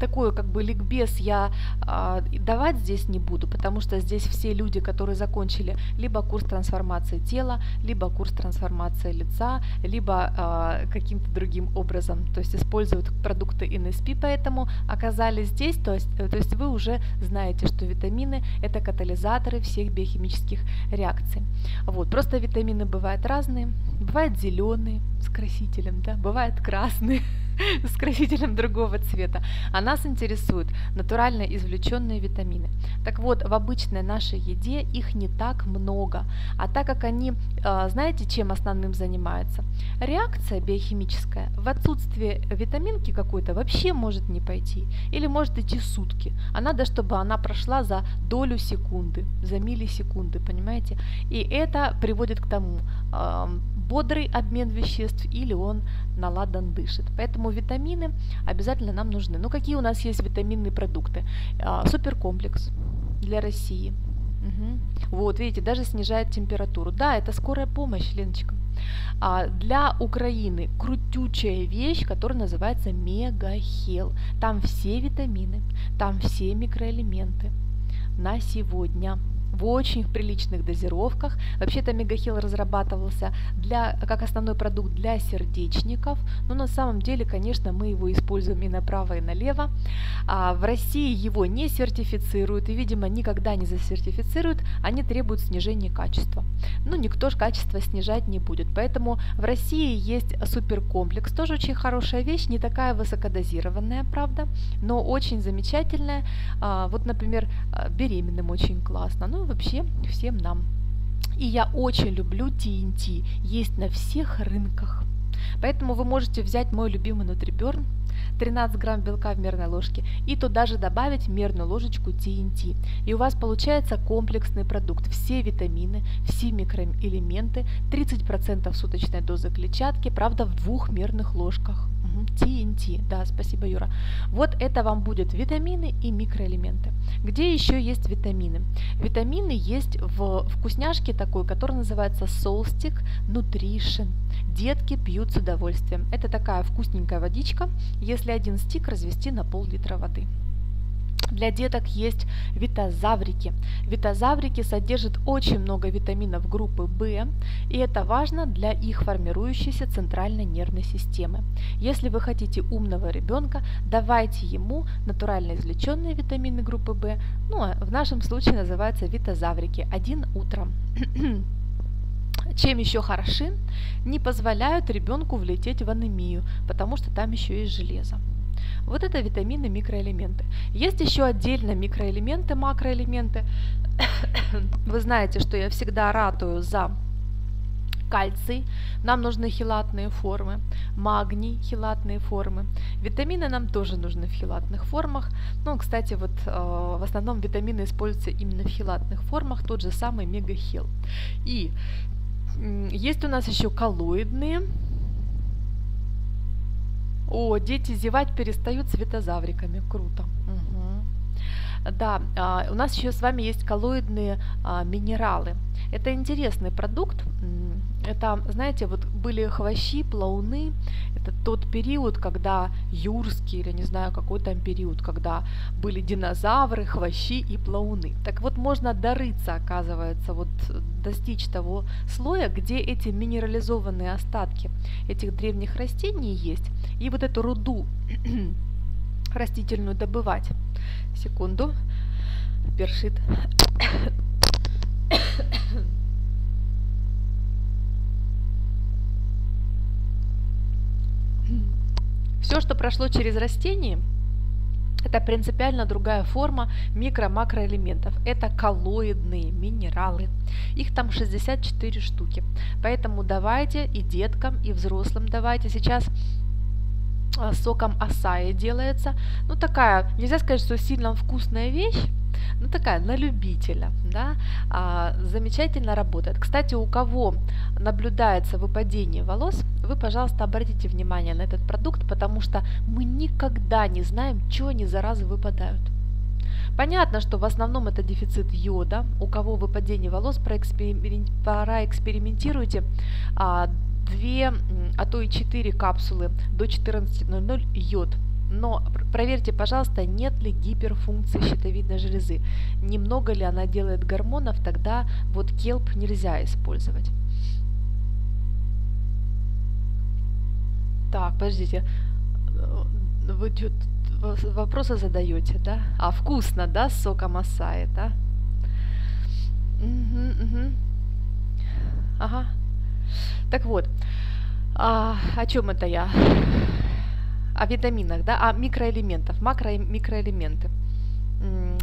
такой как бы ликбез я а, давать здесь не буду, потому что здесь все люди, которые закончили либо курс трансформации тела, либо курс трансформации лица, либо а, каким-то другим образом, то есть используют продукты NSP, поэтому оказались здесь, то есть, э, то есть вы уже знаете, что витамины это катализаторы всех биохимических реакций. Вот, просто витамины бывают разные, бывают зеленые с красителем, да, бывают красные, с красителем другого цвета. А Нас интересуют натурально извлеченные витамины. Так вот, в обычной нашей еде их не так много. А так как они, а, знаете, чем основным занимаются? Реакция биохимическая в отсутствие витаминки какой-то вообще может не пойти. Или может идти сутки. А надо, чтобы она прошла за долю секунды, за миллисекунды, понимаете? И это приводит к тому, бодрый обмен веществ или он наладан дышит. Поэтому витамины обязательно нам нужны. Ну, какие у нас есть витаминные продукты? А, суперкомплекс для России. Угу. Вот, видите, даже снижает температуру. Да, это скорая помощь, Леночка. А для Украины крутючая вещь, которая называется Мегахел. Там все витамины, там все микроэлементы на сегодня в очень приличных дозировках. Вообще-то мегахил разрабатывался для, как основной продукт для сердечников, но на самом деле, конечно, мы его используем и направо, и налево. А в России его не сертифицируют и, видимо, никогда не засертифицируют, они требуют снижения качества. Ну, никто же качество снижать не будет, поэтому в России есть суперкомплекс, тоже очень хорошая вещь, не такая высокодозированная, правда, но очень замечательная. А, вот, например, а, беременным очень классно. Ну, вообще всем нам. И я очень люблю TNT, есть на всех рынках. Поэтому вы можете взять мой любимый Nutriburn, 13 грамм белка в мерной ложке и туда же добавить мерную ложечку TNT. И у вас получается комплексный продукт. Все витамины, все микроэлементы, 30% суточной дозы клетчатки, правда в двух мерных ложках. TNT, да, спасибо, Юра. Вот это вам будет витамины и микроэлементы. Где еще есть витамины? Витамины есть в вкусняшке такой, который называется Solstic Nutrition. Детки пьют с удовольствием. Это такая вкусненькая водичка, если один стик развести на пол-литра воды. Для деток есть витазаврики. Витазаврики содержат очень много витаминов группы В, и это важно для их формирующейся центральной нервной системы. Если вы хотите умного ребенка, давайте ему натурально извлеченные витамины группы В, ну а в нашем случае называется витазаврики, один утром. Чем еще хороши? Не позволяют ребенку влететь в анемию, потому что там еще есть железо. Вот это витамины, микроэлементы. Есть еще отдельно микроэлементы, макроэлементы. Вы знаете, что я всегда ратую за кальций, нам нужны хилатные формы, магний, хилатные формы. Витамины нам тоже нужны в хилатных формах. Ну, кстати, вот э, в основном витамины используются именно в хилатных формах, тот же самый мегахил. И есть у нас еще коллоидные о, дети зевать перестают светозавриками. Круто. Угу. Да, а, у нас еще с вами есть коллоидные а, минералы. Это интересный продукт. Это, знаете, вот были хвощи, плауны. Это тот период, когда юрский, или не знаю, какой там период, когда были динозавры, хвощи и плауны. Так вот, можно дорыться, оказывается, вот достичь того слоя, где эти минерализованные остатки этих древних растений есть. И вот эту руду растительную добывать. Секунду. Першит. Все, что прошло через растение, это принципиально другая форма микро-макроэлементов. Это коллоидные минералы. Их там 64 штуки. Поэтому давайте и деткам, и взрослым давайте. Сейчас соком асаи делается. Ну, такая, нельзя сказать, что сильно вкусная вещь, ну такая на любителя, да, а, замечательно работает. Кстати, у кого наблюдается выпадение волос, вы, пожалуйста, обратите внимание на этот продукт, потому что мы никогда не знаем, что они заразы выпадают. Понятно, что в основном это дефицит йода. У кого выпадение волос, проэкспериментируйте а, 2, а то и 4 капсулы до 14.00 йод но проверьте, пожалуйста, нет ли гиперфункции щитовидной железы. Немного ли она делает гормонов, тогда вот келп нельзя использовать. Так, подождите. Вы вопросы задаете, да? А, вкусно, да, с соком асаи, да? Угу, угу. Ага. Так вот, а, о чем это я? о витаминах, да, о микроэлементах, макро- и микроэлементы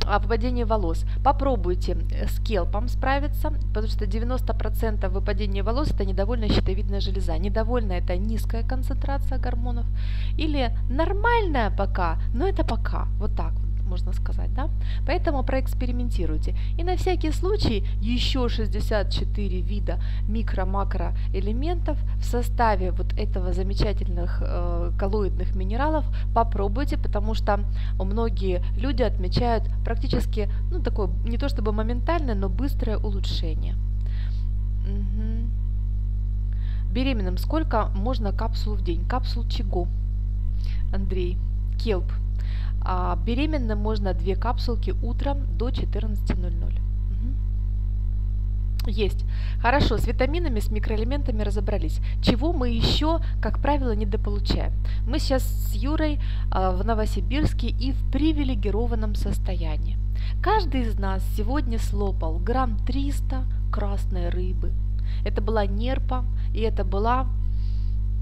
о выпадении волос. Попробуйте с келпом справиться, потому что 90% выпадения волос это недовольная щитовидная железа. Недовольная это низкая концентрация гормонов или нормальная пока, но это пока. Вот так вот можно сказать, да? Поэтому проэкспериментируйте. И на всякий случай еще 64 вида микро-макро элементов в составе вот этого замечательных э, коллоидных минералов попробуйте, потому что многие люди отмечают практически, ну, такое, не то чтобы моментальное, но быстрое улучшение. Угу. Беременным сколько можно капсул в день? Капсул чего? Андрей. Келп. А беременным можно две капсулки утром до 14.00. Есть. Хорошо, с витаминами, с микроэлементами разобрались. Чего мы еще, как правило, недополучаем? Мы сейчас с Юрой э, в Новосибирске и в привилегированном состоянии. Каждый из нас сегодня слопал грамм 300 красной рыбы. Это была нерпа, и это была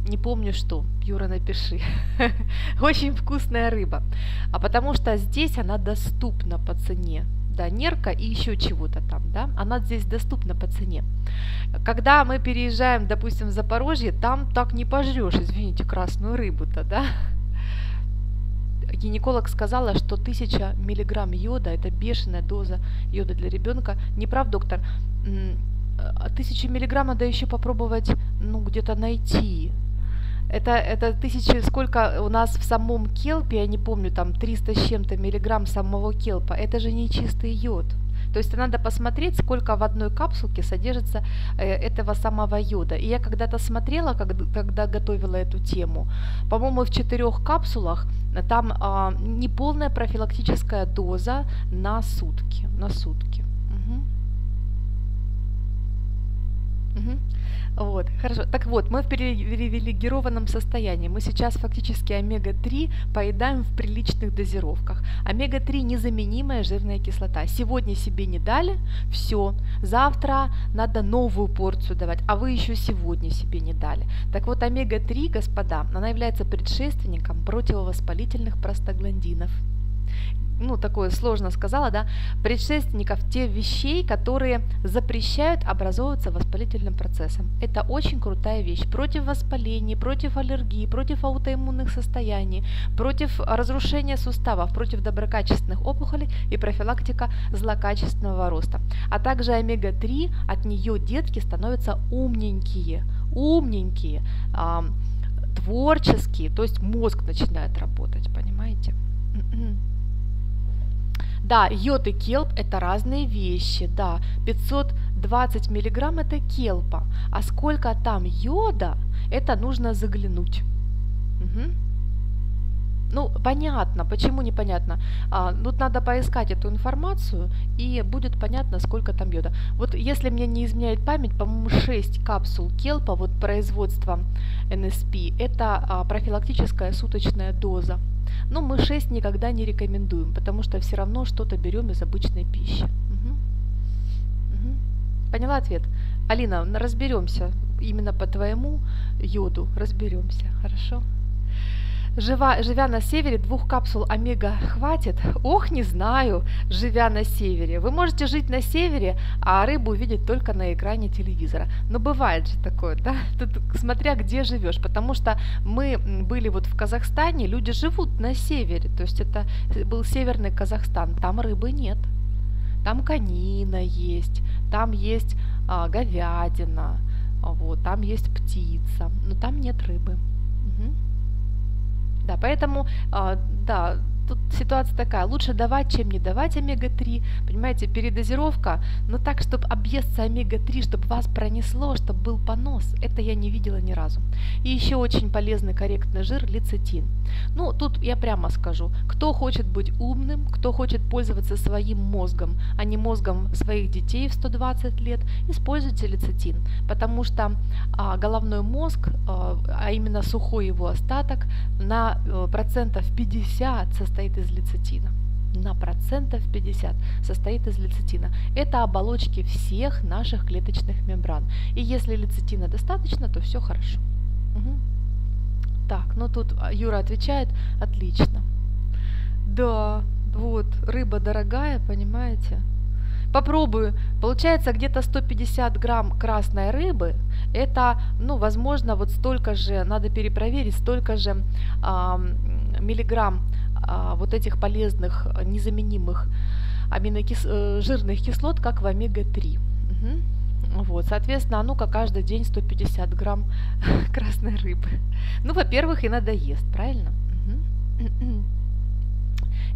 не помню что, Юра, напиши. Очень вкусная рыба. А потому что здесь она доступна по цене. Да, нерка и еще чего-то там, да, она здесь доступна по цене. Когда мы переезжаем, допустим, в Запорожье, там так не пожрешь, извините, красную рыбу-то, да. Гинеколог сказала, что 1000 миллиграмм йода – это бешеная доза йода для ребенка. Не прав, доктор? А тысячи миллиграмм надо еще попробовать, ну, где-то найти, это, это тысячи, сколько у нас в самом келпе, я не помню, там 300 с чем-то миллиграмм самого келпа, это же не чистый йод. То есть надо посмотреть, сколько в одной капсулке содержится э, этого самого йода. И я когда-то смотрела, когда, когда готовила эту тему, по-моему, в четырех капсулах там э, неполная профилактическая доза на сутки. На сутки. Угу. Угу. Вот, хорошо. Так вот, мы в привилегированном состоянии. Мы сейчас фактически омега-3 поедаем в приличных дозировках. Омега-3 незаменимая жирная кислота. Сегодня себе не дали, все. Завтра надо новую порцию давать, а вы еще сегодня себе не дали. Так вот, омега-3, господа, она является предшественником противовоспалительных простагландинов ну, такое сложно сказала, да, предшественников тех вещей, которые запрещают образовываться воспалительным процессом. Это очень крутая вещь. Против воспаления, против аллергии, против аутоиммунных состояний, против разрушения суставов, против доброкачественных опухолей и профилактика злокачественного роста. А также омега-3, от нее детки становятся умненькие, умненькие, э, творческие, то есть мозг начинает работать, понимаете? Да, йод и келп это разные вещи, да. 520 миллиграмм это келпа, а сколько там йода, это нужно заглянуть. Угу. Ну, понятно, почему непонятно. А, тут надо поискать эту информацию, и будет понятно, сколько там йода. Вот если мне не изменяет память, по-моему, 6 капсул келпа, вот производства НСП, это а, профилактическая суточная доза. Но мы 6 никогда не рекомендуем, потому что все равно что-то берем из обычной пищи. Угу. Угу. Поняла ответ? Алина, разберемся именно по твоему йоду, разберемся, хорошо? Жива, живя на севере, двух капсул омега хватит? Ох, не знаю, живя на севере. Вы можете жить на севере, а рыбу увидеть только на экране телевизора. Но бывает же такое, да? Тут смотря где живешь, потому что мы были вот в Казахстане, люди живут на севере, то есть это был северный Казахстан, там рыбы нет. Там конина есть, там есть а, говядина, вот, там есть птица, но там нет рыбы. Угу. Да, поэтому, а, да, тут ситуация такая, лучше давать, чем не давать омега-3, понимаете, передозировка, но так, чтобы объесться омега-3, чтобы вас пронесло, чтобы был понос, это я не видела ни разу. И еще очень полезный корректный жир лецитин. Ну, тут я прямо скажу, кто хочет быть умным, кто хочет пользоваться своим мозгом, а не мозгом своих детей в 120 лет, используйте лецитин, потому что а, головной мозг, а, а именно сухой его остаток, на а, процентов 50 состоит состоит из лецитина. На процентов 50 состоит из лецитина. Это оболочки всех наших клеточных мембран. И если лецитина достаточно, то все хорошо. Угу. Так, ну тут а, Юра отвечает, отлично. Да, вот, рыба дорогая, понимаете? Попробую. Получается где-то 150 грамм красной рыбы. Это, ну, возможно, вот столько же, надо перепроверить, столько же а, миллиграмм вот этих полезных, незаменимых аминокис... Э, жирных кислот, как в омега-3. Угу. Вот, соответственно, ну-ка каждый день 150 грамм красной рыбы. Ну, во-первых, и надоест, правильно? Угу.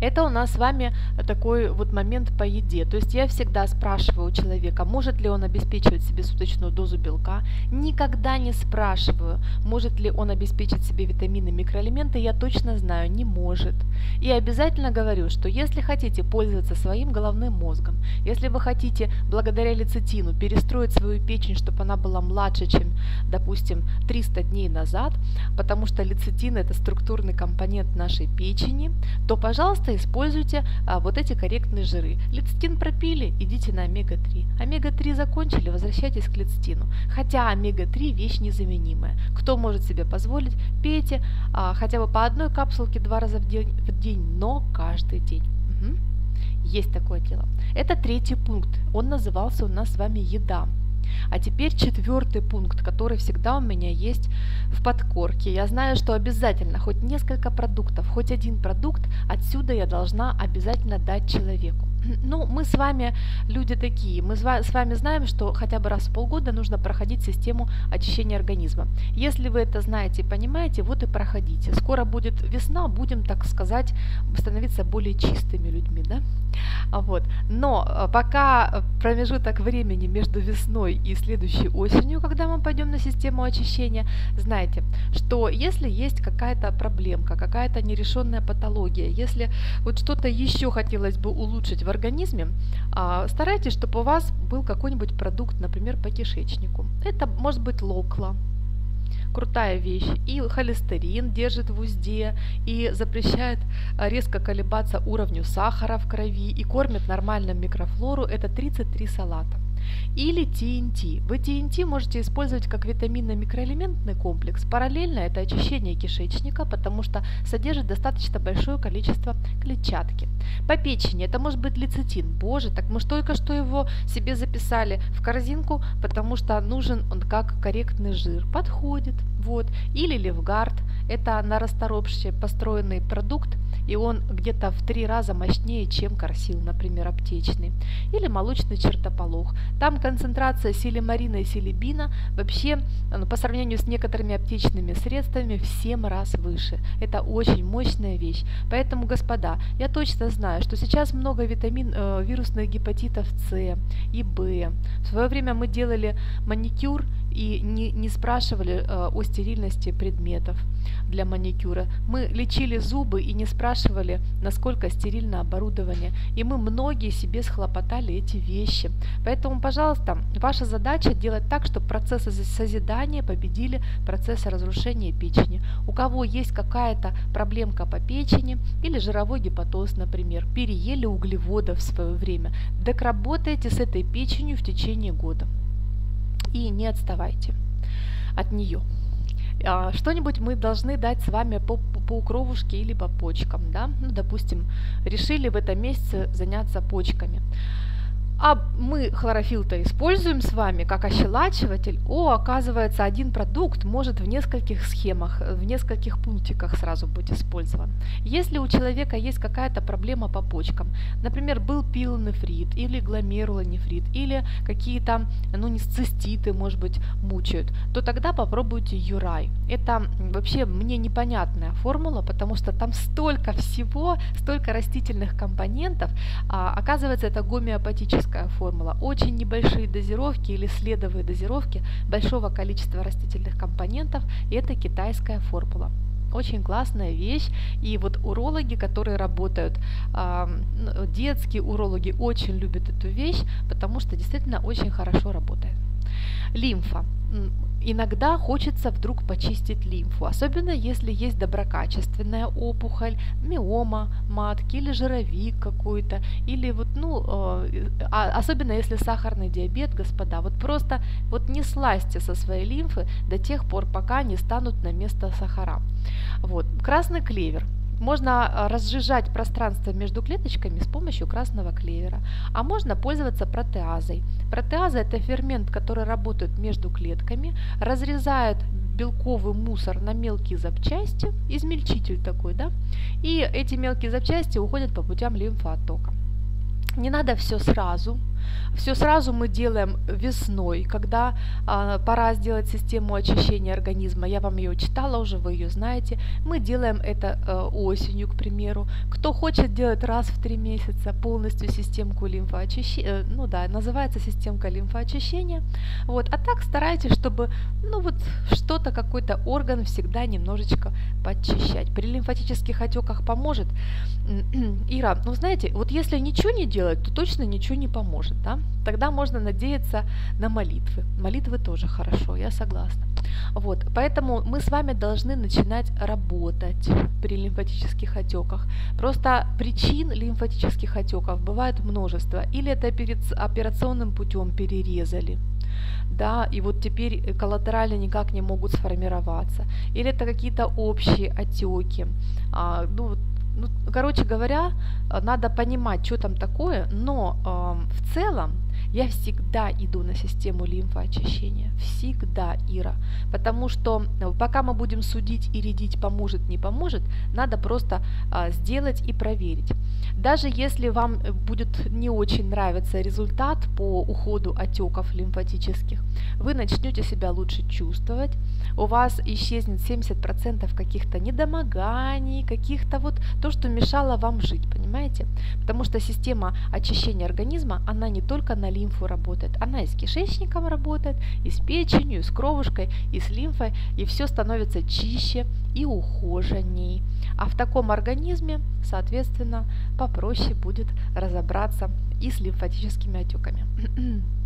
Это у нас с вами такой вот момент по еде. То есть я всегда спрашиваю у человека, может ли он обеспечивать себе суточную дозу белка. Никогда не спрашиваю, может ли он обеспечить себе витамины, микроэлементы. Я точно знаю, не может. И обязательно говорю, что если хотите пользоваться своим головным мозгом, если вы хотите благодаря лецитину перестроить свою печень, чтобы она была младше, чем, допустим, 300 дней назад, потому что лецитин это структурный компонент нашей печени, то, пожалуйста, пожалуйста, используйте а, вот эти корректные жиры. Лецитин пропили, идите на омега-3. Омега-3 закончили, возвращайтесь к лецитину. Хотя омега-3 вещь незаменимая. Кто может себе позволить, пейте а, хотя бы по одной капсулке два раза в день, в день но каждый день. Угу. Есть такое дело. Это третий пункт. Он назывался у нас с вами еда. А теперь четвертый пункт, который всегда у меня есть в подкорке. Я знаю, что обязательно хоть несколько продуктов, хоть один продукт отсюда я должна обязательно дать человеку. Ну, мы с вами люди такие. Мы с вами знаем, что хотя бы раз в полгода нужно проходить систему очищения организма. Если вы это знаете и понимаете, вот и проходите. Скоро будет весна, будем, так сказать, становиться более чистыми людьми, да? А вот. Но э, пока промежуток времени между весной и следующей осенью, когда мы пойдем на систему очищения, знаете, что если есть какая-то проблемка, какая-то нерешенная патология, если вот что-то еще хотелось бы улучшить в организме, а, старайтесь, чтобы у вас был какой-нибудь продукт, например, по кишечнику. Это может быть локла, крутая вещь. И холестерин держит в узде, и запрещает а, резко колебаться уровню сахара в крови, и кормит нормально микрофлору. Это 33 салата. Или TNT. Вы TNT можете использовать как витаминно-микроэлементный комплекс. Параллельно это очищение кишечника, потому что содержит достаточно большое количество клетчатки. По печени это может быть лецитин. Боже, так мы же только что его себе записали в корзинку, потому что нужен он как корректный жир. Подходит. Вот. Или левгард. Это на расторопще построенный продукт, и он где-то в три раза мощнее, чем корсил, например, аптечный. Или молочный чертополох. Там концентрация силимарина и силибина вообще ну, по сравнению с некоторыми аптечными средствами в 7 раз выше. Это очень мощная вещь. Поэтому, господа, я точно знаю, что сейчас много витамин, э, вирусных гепатитов С и Б. В свое время мы делали маникюр и не, не спрашивали э, о стерильности предметов для маникюра. Мы лечили зубы и не спрашивали, насколько стерильно оборудование. И мы многие себе схлопотали эти вещи. Поэтому, пожалуйста, ваша задача делать так, чтобы процессы созидания победили процессы разрушения печени. У кого есть какая-то проблемка по печени или жировой гепатоз, например, переели углеводов в свое время, так работайте с этой печенью в течение года и не отставайте от нее. А, что-нибудь мы должны дать с вами по, по кровушке или по почкам, да? Ну, допустим, решили в этом месяце заняться почками. А мы хлорофилл-то используем с вами как ощелачиватель. О, оказывается, один продукт может в нескольких схемах, в нескольких пунктиках сразу быть использован. Если у человека есть какая-то проблема по почкам, например, был пилонефрит или гломерулонефрит, или какие-то, ну, не циститы, может быть, мучают, то тогда попробуйте юрай. Это вообще мне непонятная формула, потому что там столько всего, столько растительных компонентов. А, оказывается, это гомеопатическая химическая формула. Очень небольшие дозировки или следовые дозировки большого количества растительных компонентов – это китайская формула. Очень классная вещь. И вот урологи, которые работают, э, детские урологи очень любят эту вещь, потому что действительно очень хорошо работает. Лимфа иногда хочется вдруг почистить лимфу, особенно если есть доброкачественная опухоль, миома матки или жировик какой-то, или вот, ну, э, а, особенно если сахарный диабет, господа, вот просто вот не слазьте со своей лимфы до тех пор, пока не станут на место сахара. Вот, красный клевер – можно а, разжижать пространство между клеточками с помощью красного клевера, а можно пользоваться протеазой. Протеаза – это фермент, который работает между клетками, разрезает белковый мусор на мелкие запчасти, измельчитель такой, да, и эти мелкие запчасти уходят по путям лимфоотока. Не надо все сразу, все сразу мы делаем весной, когда а, пора сделать систему очищения организма. Я вам ее читала уже, вы ее знаете. Мы делаем это а, осенью, к примеру. Кто хочет делать раз в три месяца полностью системку лимфоочищения, э, ну да, называется системка лимфоочищения. Вот, а так старайтесь, чтобы, ну вот, что-то, какой-то орган всегда немножечко подчищать. При лимфатических отеках поможет. Ира, ну знаете, вот если ничего не делать, то точно ничего не поможет, да? Тогда можно надеяться на молитвы. Молитвы тоже хорошо, я согласна. Вот, поэтому мы с вами должны начинать работать при лимфатических отеках. Просто причин лимфатических отеков бывает множество. Или это перед операционным путем перерезали, да, и вот теперь коллатерально никак не могут сформироваться. Или это какие-то общие отеки. А, ну, ну, короче говоря, надо понимать, что там такое, но э, в целом я всегда иду на систему лимфоочищения. Всегда, Ира. Потому что э, пока мы будем судить и рядить, поможет, не поможет, надо просто а, сделать и проверить. Даже если вам э, будет не очень нравиться результат по уходу отеков лимфатических, вы начнете себя лучше чувствовать, у вас исчезнет 70% каких-то недомоганий, каких-то вот то, что мешало вам жить, понимаете? Потому что система очищения организма, она не только на лимфу работает. Она и с кишечником работает, и с печенью, и с кровушкой, и с лимфой, и все становится чище и ухоженней. А в таком организме, соответственно, попроще будет разобраться и с лимфатическими отеками.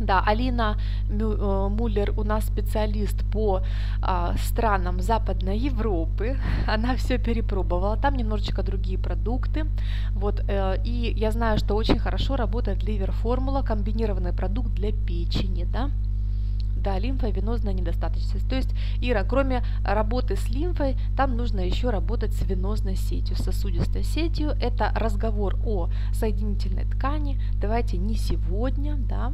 Да, Алина э, Муллер у нас специалист по а, странам Западной Европы. Она все перепробовала. Там немножечко другие продукты. Вот, э, и я знаю, что очень хорошо работает ливер-формула, комбинированный продукт для печени. Да? Да, лимфа и венозная недостаточность. То есть, Ира, кроме работы с лимфой, там нужно еще работать с венозной сетью, сосудистой сетью. Это разговор о соединительной ткани. Давайте не сегодня, да,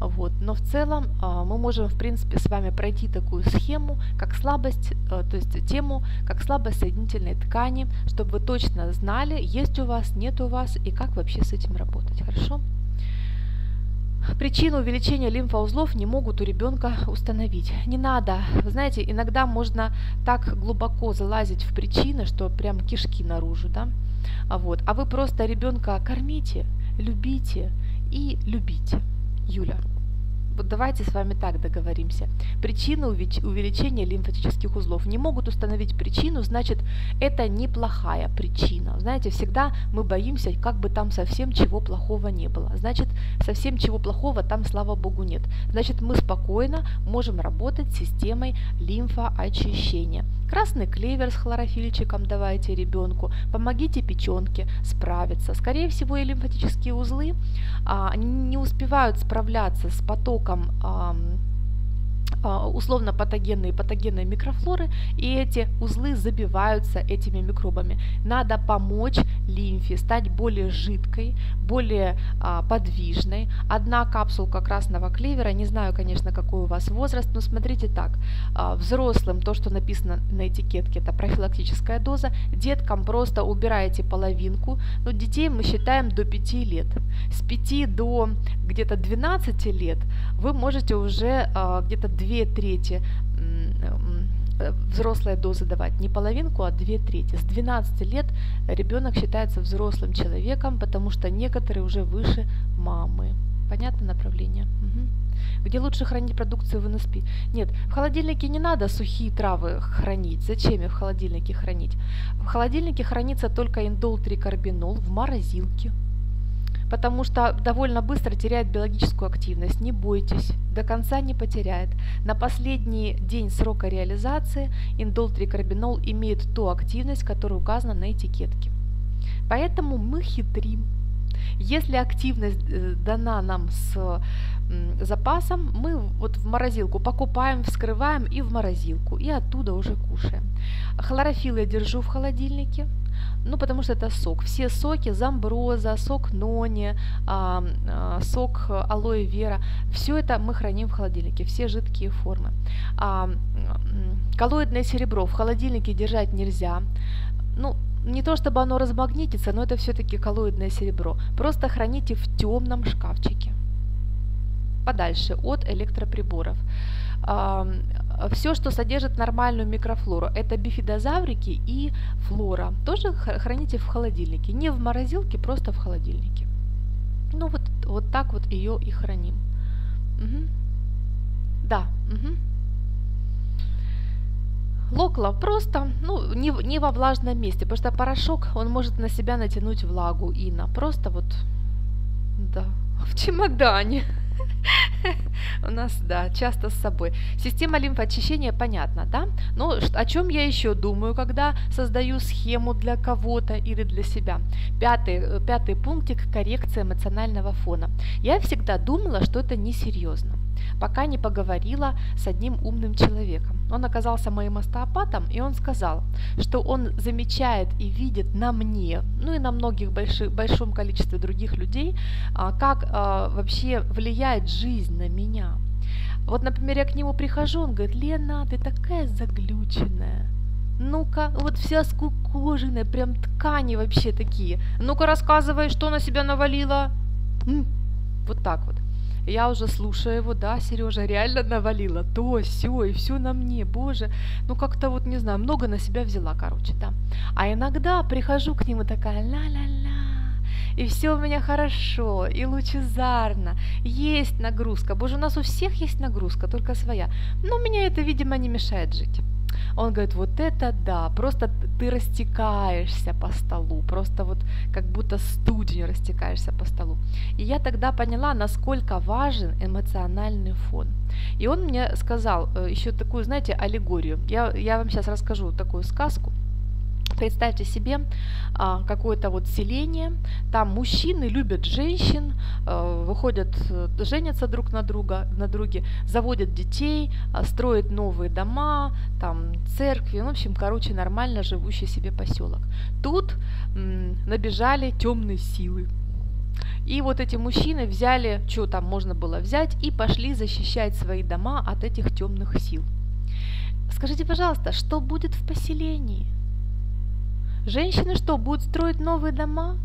вот. Но в целом а, мы можем, в принципе, с вами пройти такую схему, как слабость, а, то есть тему, как слабость соединительной ткани, чтобы вы точно знали, есть у вас, нет у вас и как вообще с этим работать. Хорошо? Причину увеличения лимфоузлов не могут у ребенка установить. Не надо. Вы знаете, иногда можно так глубоко залазить в причины, что прям кишки наружу, да? А, вот. а вы просто ребенка кормите, любите и любите. Юля, вот давайте с вами так договоримся. Причины увеличения лимфатических узлов не могут установить причину, значит, это неплохая причина. Знаете, всегда мы боимся, как бы там совсем чего плохого не было. Значит, совсем чего плохого там, слава богу, нет. Значит, мы спокойно можем работать с системой лимфоочищения. Красный клевер с хлорофильчиком давайте ребенку, помогите печенке справиться. Скорее всего, и лимфатические узлы а, не успевают справляться с потоком а, условно патогенные патогенные микрофлоры, и эти узлы забиваются этими микробами. Надо помочь лимфе стать более жидкой, более а, подвижной. Одна капсулка красного клевера, не знаю, конечно, какой у вас возраст, но смотрите так, а, взрослым то, что написано на этикетке, это профилактическая доза, деткам просто убираете половинку, но детей мы считаем до 5 лет. С 5 до где-то 12 лет вы можете уже а, где-то 2 трети взрослая доза давать не половинку, а две трети. С 12 лет ребенок считается взрослым человеком, потому что некоторые уже выше мамы. Понятно направление? Угу. Где лучше хранить продукцию в НСП? Нет, в холодильнике не надо сухие травы хранить. Зачем их в холодильнике хранить? В холодильнике хранится только индол трикарбинол в морозилке. Потому что довольно быстро теряет биологическую активность. Не бойтесь, до конца не потеряет. На последний день срока реализации индол трикарбинол имеет ту активность, которая указана на этикетке. Поэтому мы хитрим. Если активность э, дана нам с запасом, мы вот в морозилку покупаем, вскрываем и в морозилку, и оттуда уже кушаем. Хлорофилл я держу в холодильнике, ну, потому что это сок. Все соки, замброза, сок нони, а, а, сок алоэ вера, все это мы храним в холодильнике, все жидкие формы. А, коллоидное серебро в холодильнике держать нельзя. Ну, не то чтобы оно размагнитится, но это все-таки коллоидное серебро. Просто храните в темном шкафчике. Подальше от электроприборов. Все, что содержит нормальную микрофлору, это бифидозаврики и флора. Тоже храните в холодильнике. Не в морозилке, просто в холодильнике. Ну вот, вот так вот ее и храним. Угу. Да. Угу. Локла просто, ну, не, не во влажном месте, потому что порошок, он может на себя натянуть влагу, Ина. Просто вот, да, в чемодане. У нас, да, часто с собой. Система лимфоочищения понятна, да? Но о чем я еще думаю, когда создаю схему для кого-то или для себя? Пятый, э, пятый пунктик – коррекция эмоционального фона. Я всегда думала, что это несерьезно пока не поговорила с одним умным человеком. Он оказался моим остеопатом, и он сказал, что он замечает и видит на мне, ну и на многих больших, большом количестве других людей, а, как а, вообще влияет жизнь на меня. Вот, например, я к нему прихожу, он говорит, Лена, ты такая заглюченная. Ну-ка, вот вся скукоженная, прям ткани вообще такие. Ну-ка, рассказывай, что на себя навалила. Вот так вот. Я уже слушаю его, да, Сережа реально навалила то, все, и все на мне, боже. Ну как-то вот, не знаю, много на себя взяла, короче, да. А иногда прихожу к нему такая ла-ла-ла, и все у меня хорошо, и лучезарно, есть нагрузка. Боже, у нас у всех есть нагрузка, только своя. Но меня это, видимо, не мешает жить. Он говорит, вот это да, просто ты растекаешься по столу, просто вот как будто студень растекаешься по столу. И я тогда поняла, насколько важен эмоциональный фон. И он мне сказал э, еще такую, знаете, аллегорию. Я, я вам сейчас расскажу такую сказку. Представьте себе а, какое-то вот селение, там мужчины любят женщин, а, выходят, э, женятся друг на друга, на друге, заводят детей, а, строят новые дома, там церкви, ну, в общем, короче, нормально живущий себе поселок. Тут м, набежали темные силы. И вот эти мужчины взяли, что там можно было взять, и пошли защищать свои дома от этих темных сил. Скажите, пожалуйста, что будет в поселении? Женщины что, будут строить новые дома?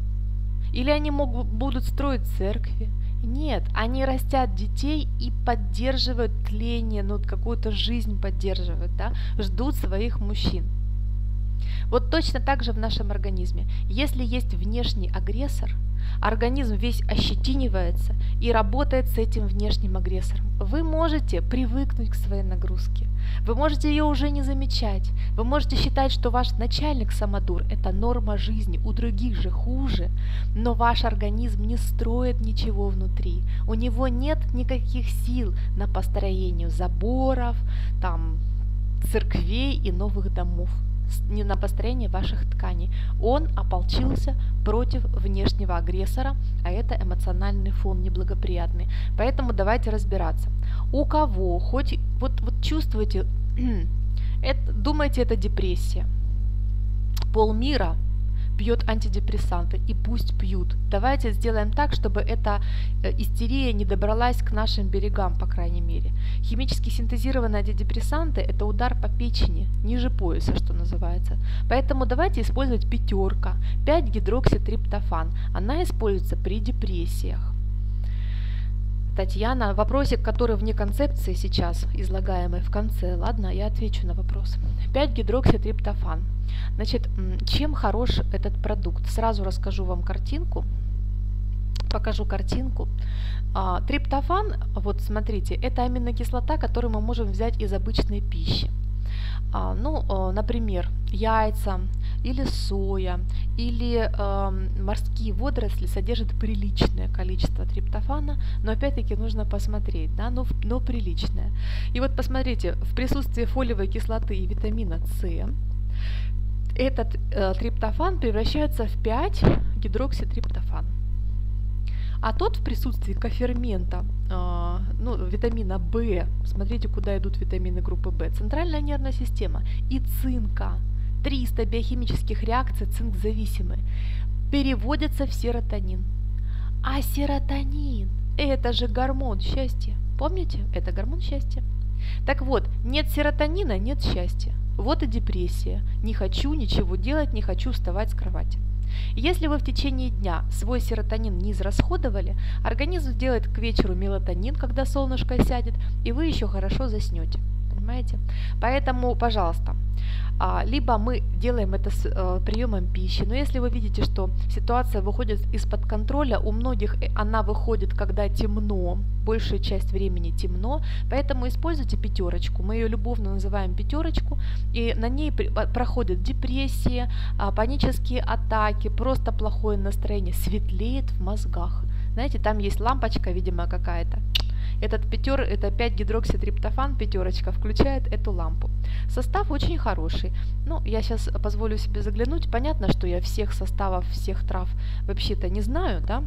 Или они могут, будут строить церкви? Нет, они растят детей и поддерживают тление, ну какую-то жизнь поддерживают, да, ждут своих мужчин. Вот точно так же в нашем организме. Если есть внешний агрессор, организм весь ощетинивается и работает с этим внешним агрессором. Вы можете привыкнуть к своей нагрузке. Вы можете ее уже не замечать. Вы можете считать, что ваш начальник самодур – это норма жизни, у других же хуже. Но ваш организм не строит ничего внутри. У него нет никаких сил на построение заборов, там, церквей и новых домов не на построение ваших тканей. Он ополчился против внешнего агрессора, а это эмоциональный фон неблагоприятный. Поэтому давайте разбираться. У кого хоть вот, вот чувствуете, это, думаете, это депрессия. Полмира пьет антидепрессанты, и пусть пьют. Давайте сделаем так, чтобы эта э, истерия не добралась к нашим берегам, по крайней мере. Химически синтезированные антидепрессанты – это удар по печени, ниже пояса, что называется. Поэтому давайте использовать пятерка, 5-гидрокситриптофан. Она используется при депрессиях. Татьяна, вопросик, который вне концепции сейчас, излагаемый в конце. Ладно, я отвечу на вопрос. 5-гидрокситриптофан. Значит, чем хорош этот продукт? Сразу расскажу вам картинку. Покажу картинку. А, триптофан, вот смотрите, это аминокислота, которую мы можем взять из обычной пищи. А, ну, например, яйца, или соя, или э, морские водоросли содержат приличное количество триптофана, но опять-таки нужно посмотреть, да, но, но приличное. И вот посмотрите, в присутствии фолиевой кислоты и витамина С этот э, триптофан превращается в 5 гидрокситриптофан. А тот в присутствии кофермента, э, ну, витамина В, смотрите, куда идут витамины группы В, центральная нервная система и цинка, 300 биохимических реакций цинк-зависимы, переводятся в серотонин. А серотонин – это же гормон счастья. Помните? Это гормон счастья. Так вот, нет серотонина – нет счастья. Вот и депрессия. Не хочу ничего делать, не хочу вставать с кровати. Если вы в течение дня свой серотонин не израсходовали, организм сделает к вечеру мелатонин, когда солнышко сядет, и вы еще хорошо заснете. Понимаете? Поэтому, пожалуйста, а, либо мы делаем это с э, приемом пищи, но если вы видите, что ситуация выходит из-под контроля, у многих э, она выходит, когда темно, большую часть времени темно, поэтому используйте пятерочку, мы ее любовно называем пятерочку, и на ней проходят депрессии, а, панические атаки, просто плохое настроение, светлеет в мозгах. Знаете, там есть лампочка, видимо, какая-то. Этот пятер, это 5 гидрокситриптофан, пятерочка, включает эту лампу. Состав очень хороший. Ну, я сейчас позволю себе заглянуть. Понятно, что я всех составов, всех трав вообще-то не знаю, да?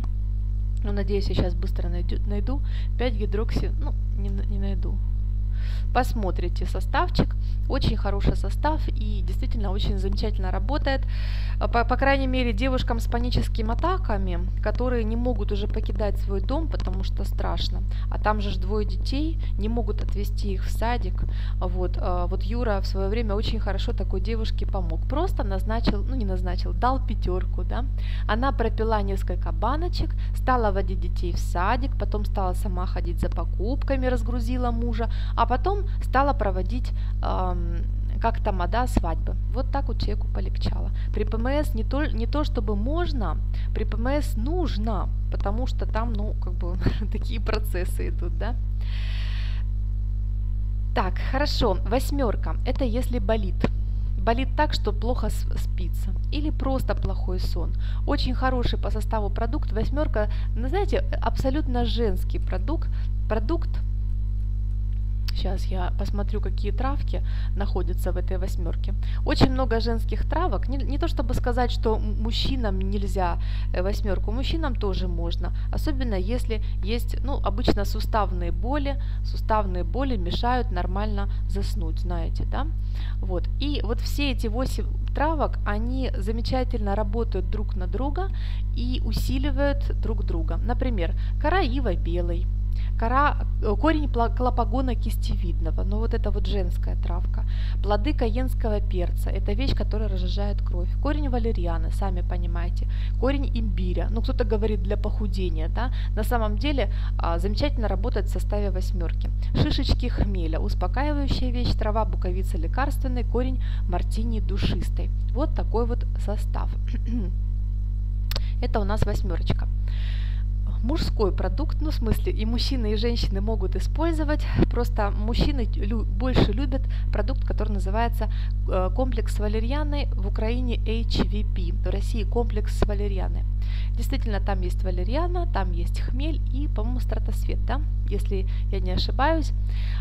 Но надеюсь, я сейчас быстро найду, найду 5 гидрокси, ну, не, не найду, посмотрите составчик. Очень хороший состав и действительно очень замечательно работает. По, по крайней мере, девушкам с паническими атаками, которые не могут уже покидать свой дом, потому что страшно. А там же двое детей, не могут отвезти их в садик. Вот, а, вот Юра в свое время очень хорошо такой девушке помог. Просто назначил, ну не назначил, дал пятерку, да. Она пропила несколько баночек, стала водить детей в садик, потом стала сама ходить за покупками, разгрузила мужа, а потом стала проводить как тамада свадьбы. Вот так вот человеку полегчало. При ПМС не то, не то чтобы можно, при ПМС нужно, потому что там, ну, как бы такие процессы идут, да. Так, хорошо, восьмерка. Это если болит. Болит так, что плохо спится. Или просто плохой сон. Очень хороший по составу продукт. Восьмерка, ну, знаете, абсолютно женский продукт. Продукт Сейчас я посмотрю, какие травки находятся в этой восьмерке. Очень много женских травок. Не, не то чтобы сказать, что мужчинам нельзя э, восьмерку, мужчинам тоже можно. Особенно если есть, ну, обычно суставные боли. Суставные боли мешают нормально заснуть, знаете, да? Вот. И вот все эти восемь травок, они замечательно работают друг на друга и усиливают друг друга. Например, кора ива белый, кора, э, корень клопогона кистевидного, но вот это вот женская травка, плоды каенского перца, это вещь, которая разжижает кровь, корень валерьяны, сами понимаете, корень имбиря, ну кто-то говорит для похудения, да, на самом деле а, замечательно работает в составе восьмерки, шишечки хмеля, успокаивающая вещь, трава буковица лекарственный, корень мартини душистой, вот такой вот состав. Это у нас восьмерочка мужской продукт, ну в смысле и мужчины, и женщины могут использовать, просто мужчины лю больше любят продукт, который называется э, комплекс валерьяны, в Украине HVP, в России комплекс валерьяны. Действительно, там есть валерьяна, там есть хмель и, по-моему, стратосвет, да, если я не ошибаюсь.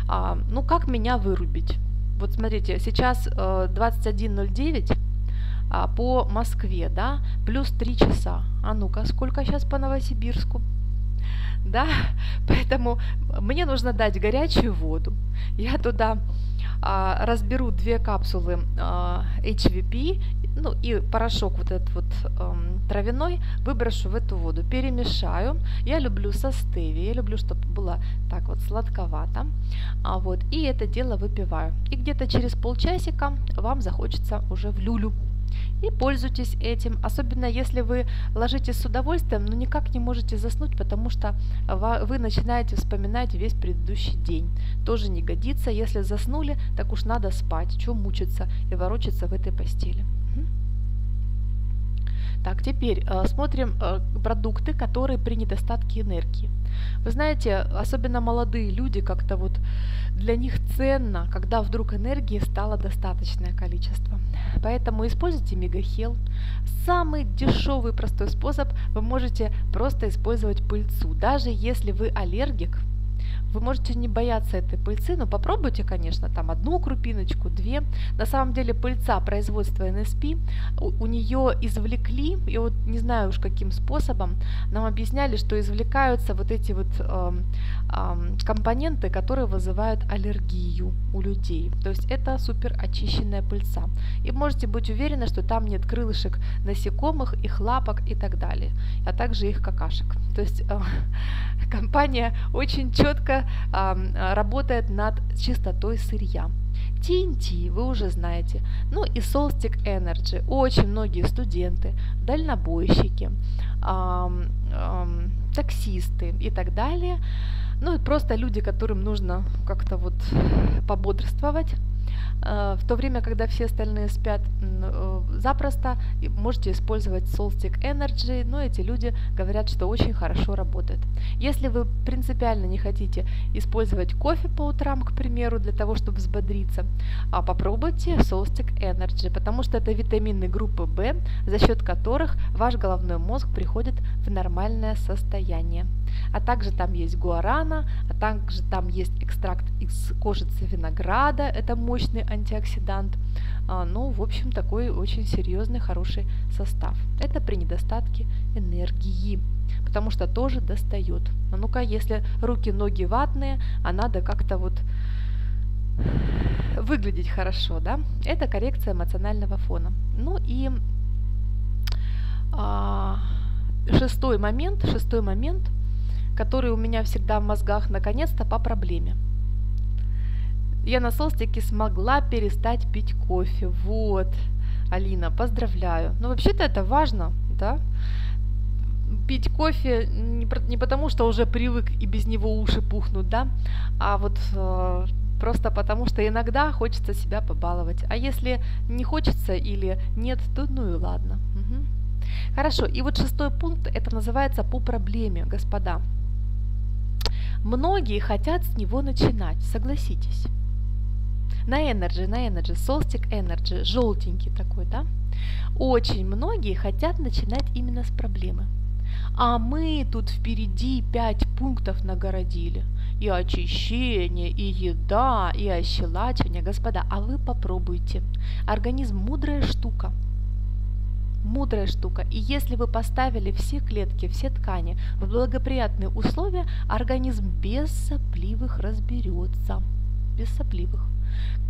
А, ну, как меня вырубить? Вот смотрите, сейчас э, 21.09, а, по Москве, да, плюс 3 часа. А ну-ка, сколько сейчас по Новосибирску? Да, поэтому мне нужно дать горячую воду. Я туда а, разберу две капсулы а, HVP, ну и порошок вот этот вот эм, травяной выброшу в эту воду, перемешаю. Я люблю со стеви, я люблю, чтобы было так вот сладковато. А вот, и это дело выпиваю. И где-то через полчасика вам захочется уже в люлю и пользуйтесь этим, особенно если вы ложитесь с удовольствием, но никак не можете заснуть, потому что вы начинаете вспоминать весь предыдущий день. Тоже не годится, если заснули, так уж надо спать, чем мучиться и ворочаться в этой постели. Так, теперь э, смотрим э, продукты, которые при недостатке энергии. Вы знаете, особенно молодые люди как-то вот для них ценно, когда вдруг энергии стало достаточное количество. Поэтому используйте мегахел. Самый дешевый простой способ вы можете просто использовать пыльцу. Даже если вы аллергик, вы можете не бояться этой пыльцы, но попробуйте, конечно, там одну крупиночку, две. На самом деле пыльца производства NSP, у, у нее извлекли, и вот не знаю уж каким способом, нам объясняли, что извлекаются вот эти вот э, компоненты, которые вызывают аллергию у людей. То есть это супер очищенная пыльца. И можете быть уверены, что там нет крылышек насекомых, их лапок и так далее, а также их какашек. То есть э, компания очень четко э, работает над чистотой сырья. TNT вы уже знаете, ну и Solstic Energy, очень многие студенты, дальнобойщики, эм, таксисты и так далее, ну просто люди, которым нужно как-то вот пободрствовать, в то время, когда все остальные спят э, запросто, можете использовать Solstick Energy, но эти люди говорят, что очень хорошо работает. Если вы принципиально не хотите использовать кофе по утрам, к примеру, для того, чтобы взбодриться, а попробуйте Solstick Energy, потому что это витамины группы В, за счет которых ваш головной мозг приходит в нормальное состояние. А также там есть гуарана, а также там есть экстракт из кожицы винограда, это мощный антиоксидант. А, ну, в общем, такой очень серьезный, хороший состав. Это при недостатке энергии, потому что тоже достает. А ну-ка, если руки, ноги ватные, а надо как-то вот выглядеть хорошо, да? Это коррекция эмоционального фона. Ну и а, шестой момент, шестой момент, который у меня всегда в мозгах, наконец-то по проблеме я на солстике смогла перестать пить кофе. Вот, Алина, поздравляю. Но ну, вообще-то это важно, да? Пить кофе не, не потому, что уже привык и без него уши пухнут, да, а вот э, просто потому, что иногда хочется себя побаловать. А если не хочется или нет, то ну и ладно. Угу. Хорошо, и вот шестой пункт, это называется по проблеме, господа. Многие хотят с него начинать, согласитесь на Energy, на Energy, Solstic Energy, желтенький такой, да? Очень многие хотят начинать именно с проблемы. А мы тут впереди пять пунктов нагородили. И очищение, и еда, и ощелачивание. Господа, а вы попробуйте. Организм мудрая штука. Мудрая штука. И если вы поставили все клетки, все ткани в благоприятные условия, организм без сопливых разберется. Без сопливых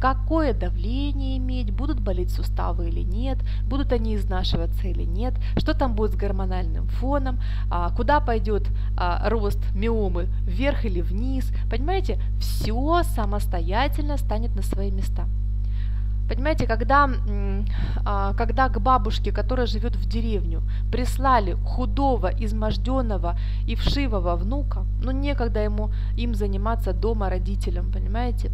какое давление иметь, будут болеть суставы или нет, будут они изнашиваться или нет, что там будет с гормональным фоном, а, куда пойдет а, рост миомы, вверх или вниз. Понимаете, все самостоятельно станет на свои места. Понимаете, когда, а, когда к бабушке, которая живет в деревню, прислали худого, изможденного и вшивого внука, ну некогда ему им заниматься дома родителям, понимаете,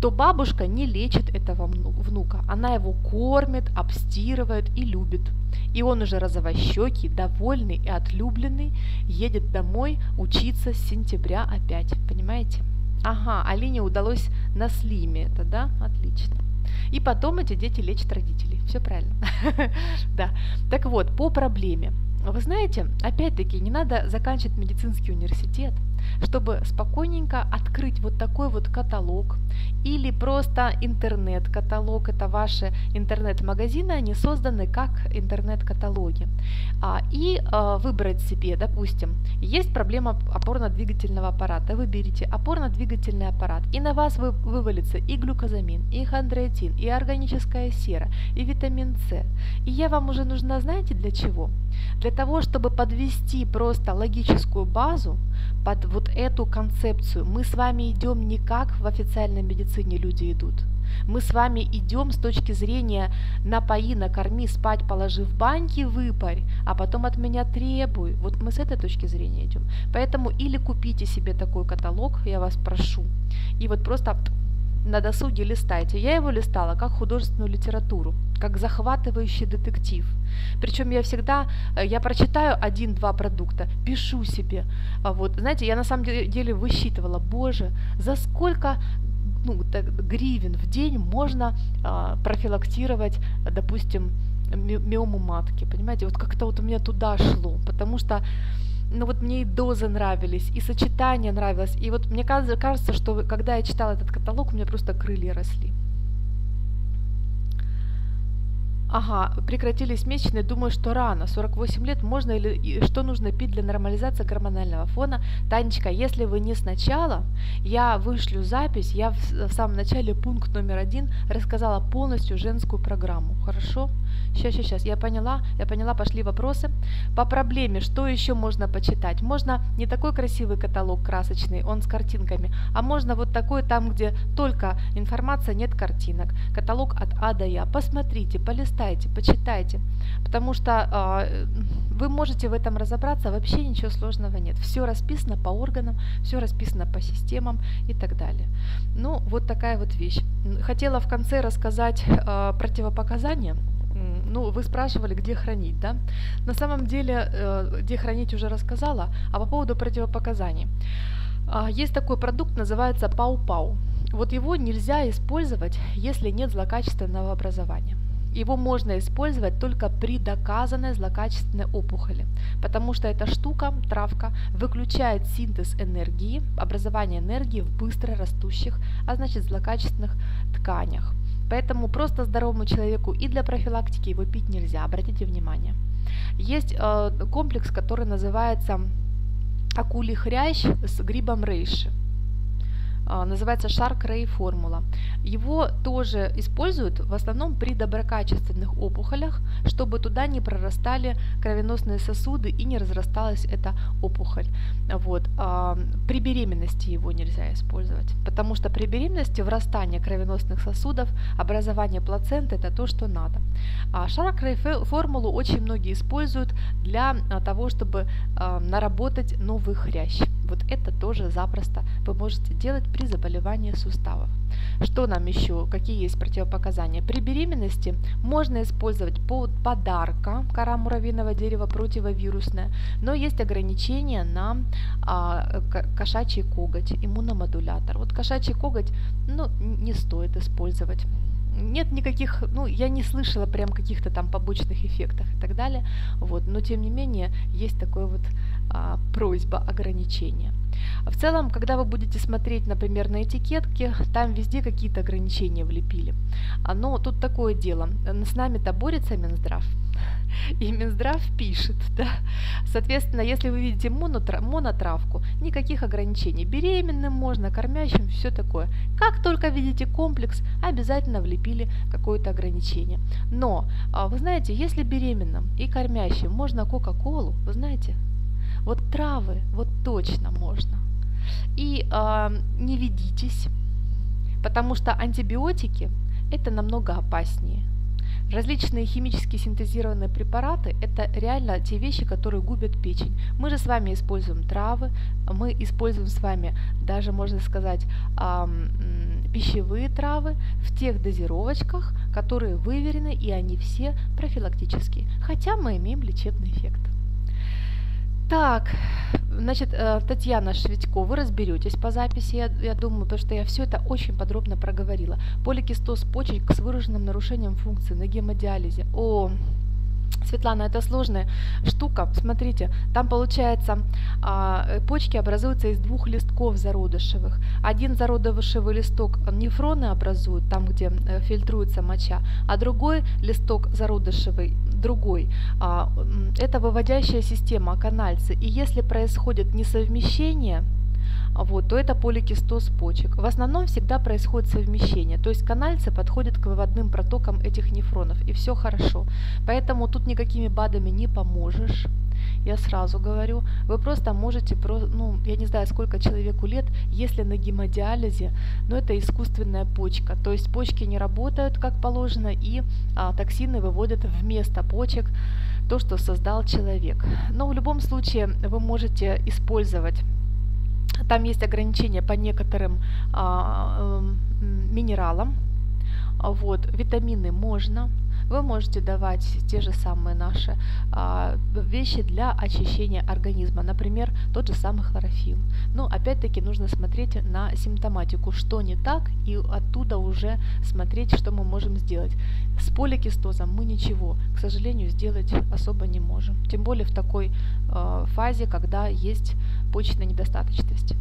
то бабушка не лечит этого внука. Она его кормит, обстирывает и любит. И он уже розовощекий, довольный и отлюбленный, едет домой учиться с сентября опять. Понимаете? Ага, Алине удалось на слиме это, да? Отлично. И потом эти дети лечат родителей. Все правильно. Да. Так вот, по проблеме. Вы знаете, опять-таки, не надо заканчивать медицинский университет – чтобы спокойненько открыть вот такой вот каталог или просто интернет-каталог, это ваши интернет-магазины, они созданы как интернет-каталоги, а, и а, выбрать себе, допустим, есть проблема опорно-двигательного аппарата, вы берете опорно-двигательный аппарат, и на вас вы, вывалится и глюкозамин, и хондроитин, и органическая сера, и витамин С. И я вам уже нужна, знаете, для чего? Для того, чтобы подвести просто логическую базу под вот эту концепцию. Мы с вами идем не как в официальной медицине люди идут. Мы с вами идем с точки зрения напои, накорми, спать, положи в баньки, выпарь, а потом от меня требуй. Вот мы с этой точки зрения идем. Поэтому или купите себе такой каталог, я вас прошу, и вот просто на досуге листайте. Я его листала как художественную литературу, как захватывающий детектив. Причем я всегда, э, я прочитаю один-два продукта, пишу себе. А вот, знаете, я на самом деле высчитывала, боже, за сколько ну, гривен в день можно а, профилактировать, допустим, миому матки, понимаете, вот как-то вот у меня туда шло, потому что ну вот мне и дозы нравились, и сочетание нравилось, и вот мне кажется, что когда я читала этот каталог, у меня просто крылья росли. Ага, прекратились месячные, думаю, что рано. 48 лет можно или что нужно пить для нормализации гормонального фона? Танечка, если вы не сначала, я вышлю запись, я в, самом начале пункт номер один рассказала полностью женскую программу, хорошо? Сейчас, сейчас, сейчас, я поняла, я поняла, пошли вопросы. По проблеме, что еще можно почитать? Можно не такой красивый каталог красочный, он с картинками, а можно вот такой там, где только информация, нет картинок. Каталог от А до Я. Посмотрите, полистайте, почитайте, потому что э, вы можете в этом разобраться, вообще ничего сложного нет. Все расписано по органам, все расписано по системам и так далее. Ну, вот такая вот вещь. Хотела в конце рассказать э, противопоказания ну, вы спрашивали, где хранить, да? На самом деле, э, где хранить уже рассказала, а по поводу противопоказаний. А, есть такой продукт, называется пау-пау. Вот его нельзя использовать, если нет злокачественного образования. Его можно использовать только при доказанной злокачественной опухоли, потому что эта штука, травка, выключает синтез энергии, образование энергии в быстро растущих, а значит злокачественных тканях. Поэтому просто здоровому человеку и для профилактики его пить нельзя, обратите внимание. Есть э, комплекс, который называется акулий хрящ с грибом рейши. А, называется Shark Ray формула. Его тоже используют в основном при доброкачественных опухолях, чтобы туда не прорастали кровеносные сосуды и не разрасталась эта опухоль. Вот. А, при беременности его нельзя использовать, потому что при беременности врастание кровеносных сосудов, образование плаценты – это то, что надо. А Shark Ray формулу очень многие используют для того, чтобы наработать новый хрящ. Вот это тоже запросто вы можете делать при заболевании суставов. Что нам еще? Какие есть противопоказания? При беременности можно использовать под подарка кора муравьиного дерева противовирусная, но есть ограничения на а, кошачий коготь, иммуномодулятор. Вот кошачий коготь ну, не стоит использовать нет никаких, ну, я не слышала прям каких-то там побочных эффектов и так далее, вот, но тем не менее есть такое вот просьба ограничения. В целом, когда вы будете смотреть, например, на этикетки, там везде какие-то ограничения влепили. А, но тут такое дело, с нами-то борется Минздрав, и Минздрав пишет, да. Соответственно, если вы видите монотра- монотравку, никаких ограничений. Беременным можно, кормящим, все такое. Как только видите комплекс, обязательно влепили какое-то ограничение. Но, а, вы знаете, если беременным и кормящим можно Кока-Колу, вы знаете, вот травы, вот точно можно. И э, не ведитесь, потому что антибиотики это намного опаснее. Различные химически синтезированные препараты – это реально те вещи, которые губят печень. Мы же с вами используем травы, мы используем с вами даже, можно сказать, пищевые травы в тех дозировочках, которые выверены, и они все профилактические, хотя мы имеем лечебный эффект. Так, значит, э, Татьяна Шведько, вы разберетесь по записи, я, я думаю, потому что я все это очень подробно проговорила. Поликистоз почек с выраженным нарушением функции на гемодиализе. О, Светлана, это сложная штука. Смотрите, там получается а, почки образуются из двух листков зародышевых. Один зародышевый листок нефроны образуют, там, где э, фильтруется моча, а другой листок зародышевый другой. А, это выводящая система, канальцы. И если происходит несовмещение, вот, то это поликистоз почек. В основном всегда происходит совмещение, то есть канальцы подходят к выводным протокам этих нефронов, и все хорошо. Поэтому тут никакими БАДами не поможешь. Я сразу говорю, вы просто можете, ну, я не знаю, сколько человеку лет, если на гемодиализе, но это искусственная почка, то есть почки не работают как положено, и а, токсины выводят вместо почек то, что создал человек. Но в любом случае вы можете использовать Там есть ограничения по некоторым а, э, минералам. Вот, витамины можно, вы можете давать те же самые наши а, вещи для очищения организма, например, тот же самый хлорофилл. Но опять-таки нужно смотреть на симптоматику, что не так, и оттуда уже смотреть, что мы можем сделать. С поликистозом мы ничего, к сожалению, сделать особо не можем. Тем более в такой э, фазе, когда есть почечная недостаточность.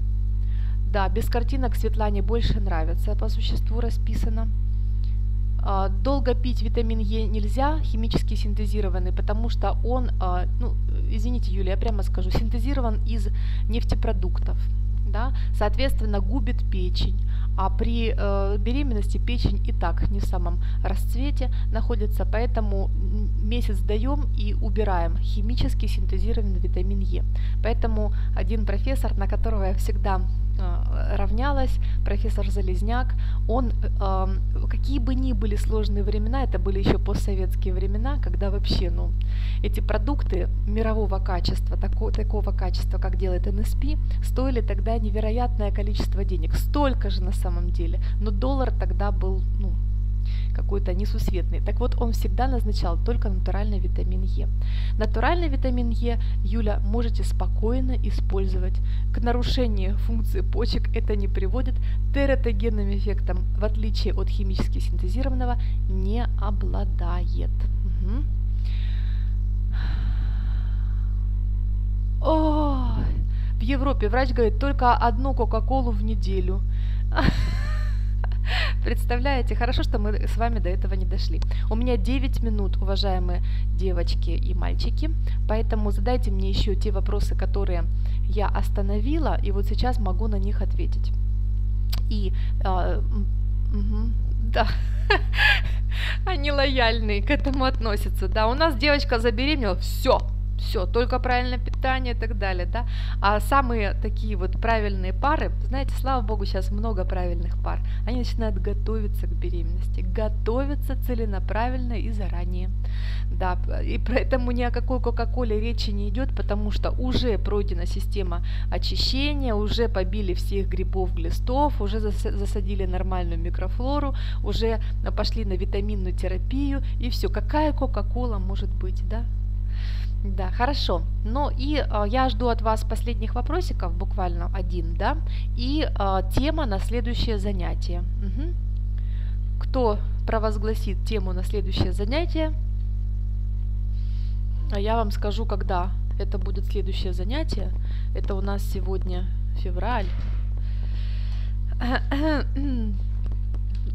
Да, без картинок Светлане больше нравится, по существу расписано. А, долго пить витамин Е нельзя, химически синтезированный, потому что он, а, ну, извините, Юлия, я прямо скажу, синтезирован из нефтепродуктов. Да? Соответственно, губит печень. А при э, беременности печень и так не в самом расцвете находится, поэтому месяц даем и убираем химически синтезированный витамин Е. Поэтому один профессор, на которого я всегда равнялась, профессор Залезняк, он, э, какие бы ни были сложные времена, это были еще постсоветские времена, когда вообще, ну, эти продукты мирового качества, такого, такого качества, как делает НСП, стоили тогда невероятное количество денег, столько же на самом деле, но доллар тогда был, ну, какой-то несусветный. Так вот, он всегда назначал только натуральный витамин Е. Натуральный витамин Е, Юля, можете спокойно использовать. К нарушению функции почек это не приводит, тератогенным эффектом, в отличие от химически синтезированного, не обладает. Угу. О, в Европе врач говорит только одну Кока-Колу в неделю. Представляете, хорошо, что мы с вами до этого не дошли. У меня 9 минут, уважаемые девочки и мальчики, поэтому задайте мне еще те вопросы, которые я остановила, и вот сейчас могу на них ответить. И, э, угу, да, они лояльные к этому относятся, да, у нас девочка забеременела, все, все, только правильное питание и так далее, да. А самые такие вот правильные пары, знаете, слава богу, сейчас много правильных пар, они начинают готовиться к беременности, готовятся целенаправленно и заранее, да. И поэтому ни о какой Кока-Коле речи не идет, потому что уже пройдена система очищения, уже побили всех грибов, глистов, уже засадили нормальную микрофлору, уже пошли на витаминную терапию и все. Какая Кока-Кола может быть, да? Да, хорошо. Ну и э, я жду от вас последних вопросиков, буквально один, да, и э, тема на следующее занятие. Угу. Кто провозгласит тему на следующее занятие, а я вам скажу, когда это будет следующее занятие. Это у нас сегодня февраль.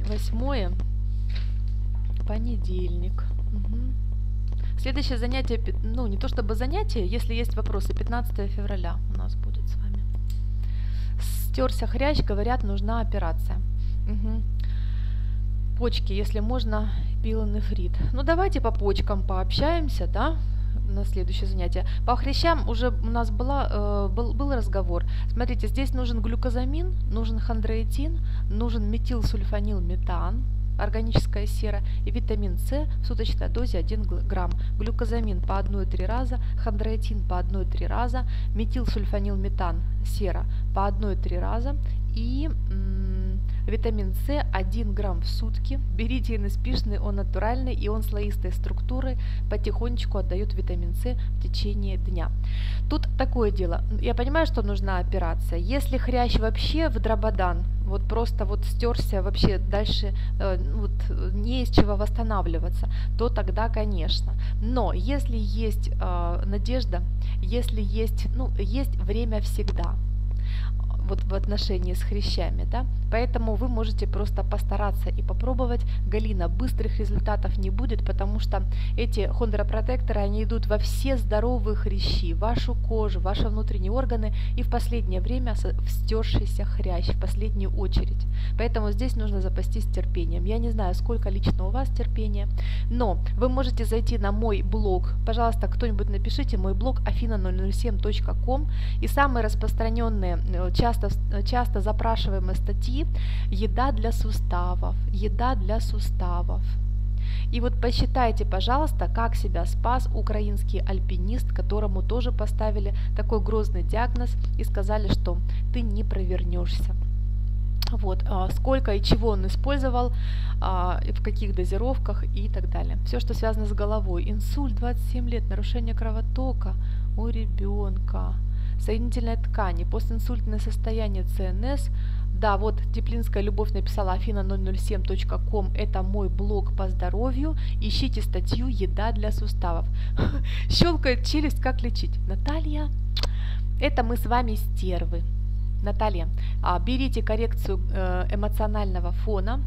Восьмое. Понедельник. Угу. Следующее занятие, ну не то чтобы занятие, если есть вопросы, 15 февраля у нас будет с вами. Стерся хрящ, говорят, нужна операция. Угу. Почки, если можно, пилонефрит. Ну давайте по почкам пообщаемся, да, на следующее занятие. По хрящам уже у нас была, э, был, был разговор. Смотрите, здесь нужен глюкозамин, нужен хондроитин, нужен метилсульфанилметан, органическая сера и витамин С в суточной дозе 1 грамм, глюкозамин по 1,3 раза, хондроитин по 1,3 раза, метилсульфанилметан сера по 1,3 раза и Витамин С 1 грамм в сутки. Берите иноспишный, он натуральный и он слоистой структуры потихонечку отдает витамин С в течение дня. Тут такое дело. Я понимаю, что нужна операция. Если хрящ вообще в дрободан, вот просто вот стерся вообще дальше э, вот, не из чего восстанавливаться, то тогда, конечно. Но если есть э, надежда, если есть, ну, есть время всегда, вот в отношении с хрящами, да, поэтому вы можете просто постараться и попробовать. Галина, быстрых результатов не будет, потому что эти хондропротекторы, они идут во все здоровые хрящи, вашу кожу, ваши внутренние органы и в последнее время в стершийся хрящ, в последнюю очередь. Поэтому здесь нужно запастись терпением. Я не знаю, сколько лично у вас терпения, но вы можете зайти на мой блог, пожалуйста, кто-нибудь напишите мой блог afina007.com и самые распространенные э, часто часто, запрашиваемые статьи «Еда для суставов», «Еда для суставов». И вот посчитайте, пожалуйста, как себя спас украинский альпинист, которому тоже поставили такой грозный диагноз и сказали, что ты не провернешься. Вот, а, сколько и чего он использовал, а, в каких дозировках и так далее. Все, что связано с головой. Инсульт 27 лет, нарушение кровотока у ребенка, соединительной ткани, постинсультное состояние ЦНС. Да, вот Теплинская любовь написала afina007.com, это мой блог по здоровью, ищите статью «Еда для суставов». Щелкает челюсть, как лечить. Наталья, это мы с вами стервы. Наталья, а, берите коррекцию э, эмоционального фона,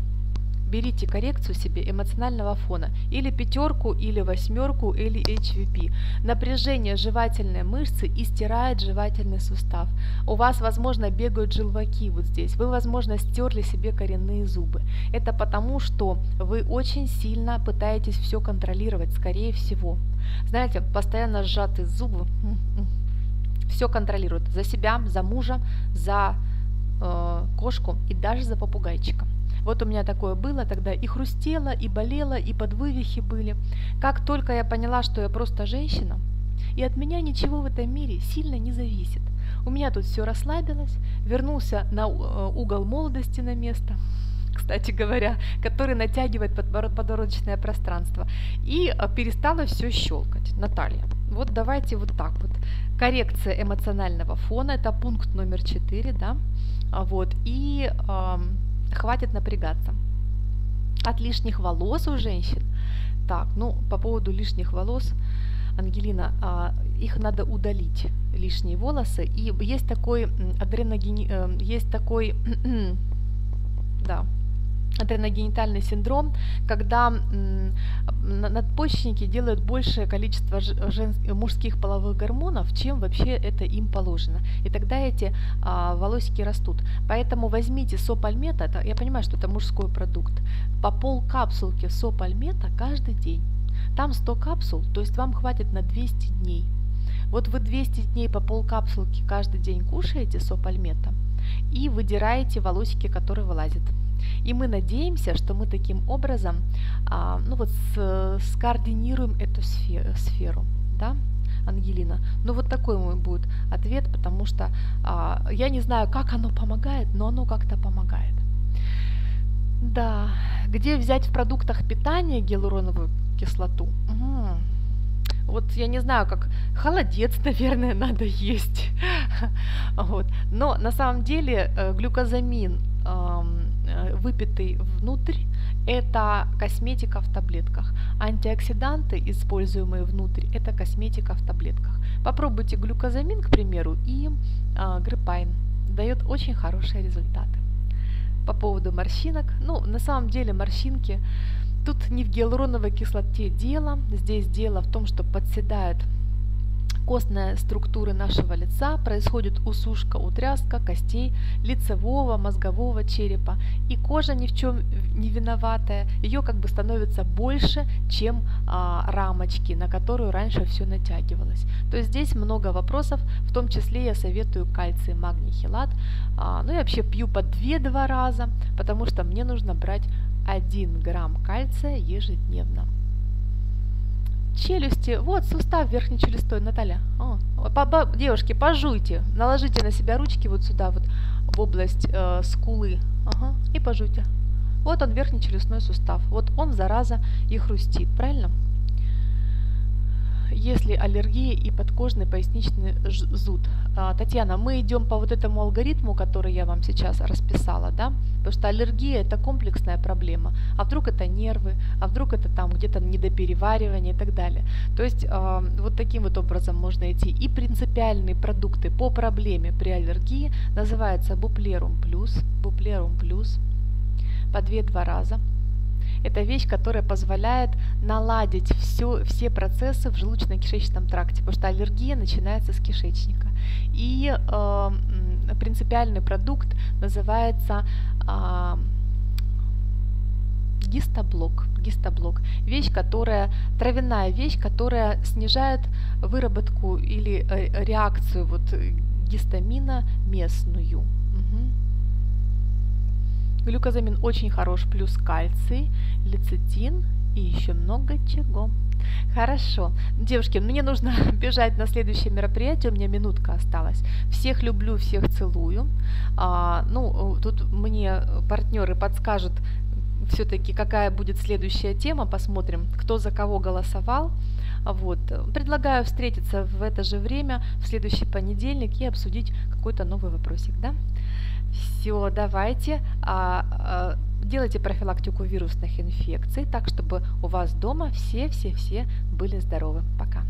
берите коррекцию себе эмоционального фона, или пятерку, или восьмерку, или HVP. Напряжение жевательной мышцы и стирает жевательный сустав. У вас, возможно, бегают желваки вот здесь. Вы, возможно, стерли себе коренные зубы. Это потому, что вы очень сильно пытаетесь все контролировать, скорее всего. Знаете, постоянно сжатые зубы все контролирует. За себя, за мужа, за э, кошку и даже за попугайчика. Вот у меня такое было тогда, и хрустело, и болело, и подвывихи были. Как только я поняла, что я просто женщина, и от меня ничего в этом мире сильно не зависит. У меня тут все расслабилось, вернулся на э, угол молодости на место, кстати говоря, который натягивает подбородочное пространство, и э, перестало все щелкать. Наталья, вот давайте вот так вот. Коррекция эмоционального фона, это пункт номер 4, да, а вот, и э, хватит напрягаться. От лишних волос у женщин, так, ну, по поводу лишних волос, Ангелина, а, их надо удалить, лишние волосы, и есть такой адреногени, э, есть такой, да, адреногенитальный синдром, когда надпочечники делают большее количество мужских половых гормонов, чем вообще это им положено. И тогда эти а, волосики растут. Поэтому возьмите сопальмета, это, я понимаю, что это мужской продукт, по пол капсулки сопальмета каждый день. Там 100 капсул, то есть вам хватит на 200 дней. Вот вы 200 дней по пол капсулки каждый день кушаете сопальмета и выдираете волосики, которые вылазят. И мы надеемся, что мы таким образом а, ну вот с, скоординируем эту сферу, сферу да, Ангелина. Ну вот такой мой будет ответ, потому что а, я не знаю, как оно помогает, но оно как-то помогает. Да, где взять в продуктах питания гиалуроновую кислоту? Угу. Вот я не знаю, как холодец, наверное, надо есть. вот. Но на самом деле э, глюкозамин выпитый внутрь, это косметика в таблетках. Антиоксиданты, используемые внутрь, это косметика в таблетках. Попробуйте глюкозамин, к примеру, и э, гриппайн. Дает очень хорошие результаты. По поводу морщинок, ну, на самом деле морщинки, тут не в гиалуроновой кислоте дело, здесь дело в том, что подседают костной структуры нашего лица происходит усушка, утряска костей лицевого, мозгового черепа. И кожа ни в чем не виноватая, ее как бы становится больше, чем а, рамочки, на которую раньше все натягивалось. То есть здесь много вопросов, в том числе я советую кальций, магний, хилат. А, ну и вообще пью по 2-2 раза, потому что мне нужно брать 1 грамм кальция ежедневно челюсти, вот сустав верхнечелюстой, Наталья. О, по, по, девушки, пожуйте, наложите на себя ручки вот сюда, вот в область э, скулы, ага, и пожуйте. Вот он верхнечелюстной сустав, вот он, зараза, и хрустит, правильно? Если аллергия и подкожный поясничный зуд. А, Татьяна, мы идем по вот этому алгоритму, который я вам сейчас расписала, да, потому что аллергия это комплексная проблема. А вдруг это нервы, а вдруг это там где-то недопереваривание и так далее. То есть э, вот таким вот образом можно идти. И принципиальные продукты по проблеме при аллергии называются буплерум плюс, буплерум плюс по 2-2 раза это вещь, которая позволяет наладить все, все процессы в желудочно-кишечном тракте, потому что аллергия начинается с кишечника. И э, принципиальный продукт называется э, гистоблок. Гистоблок. Вещь, которая, травяная вещь, которая снижает выработку или э, реакцию вот, гистамина местную. Глюкозамин очень хорош, плюс кальций, лецитин и еще много чего. Хорошо. Девушки, мне нужно бежать на следующее мероприятие, у меня минутка осталась. Всех люблю, всех целую. А, ну, тут мне партнеры подскажут, все-таки какая будет следующая тема, посмотрим, кто за кого голосовал. Вот. Предлагаю встретиться в это же время, в следующий понедельник и обсудить какой-то новый вопросик, да? Все, давайте. А, а, делайте профилактику вирусных инфекций, так чтобы у вас дома все-все-все были здоровы. Пока.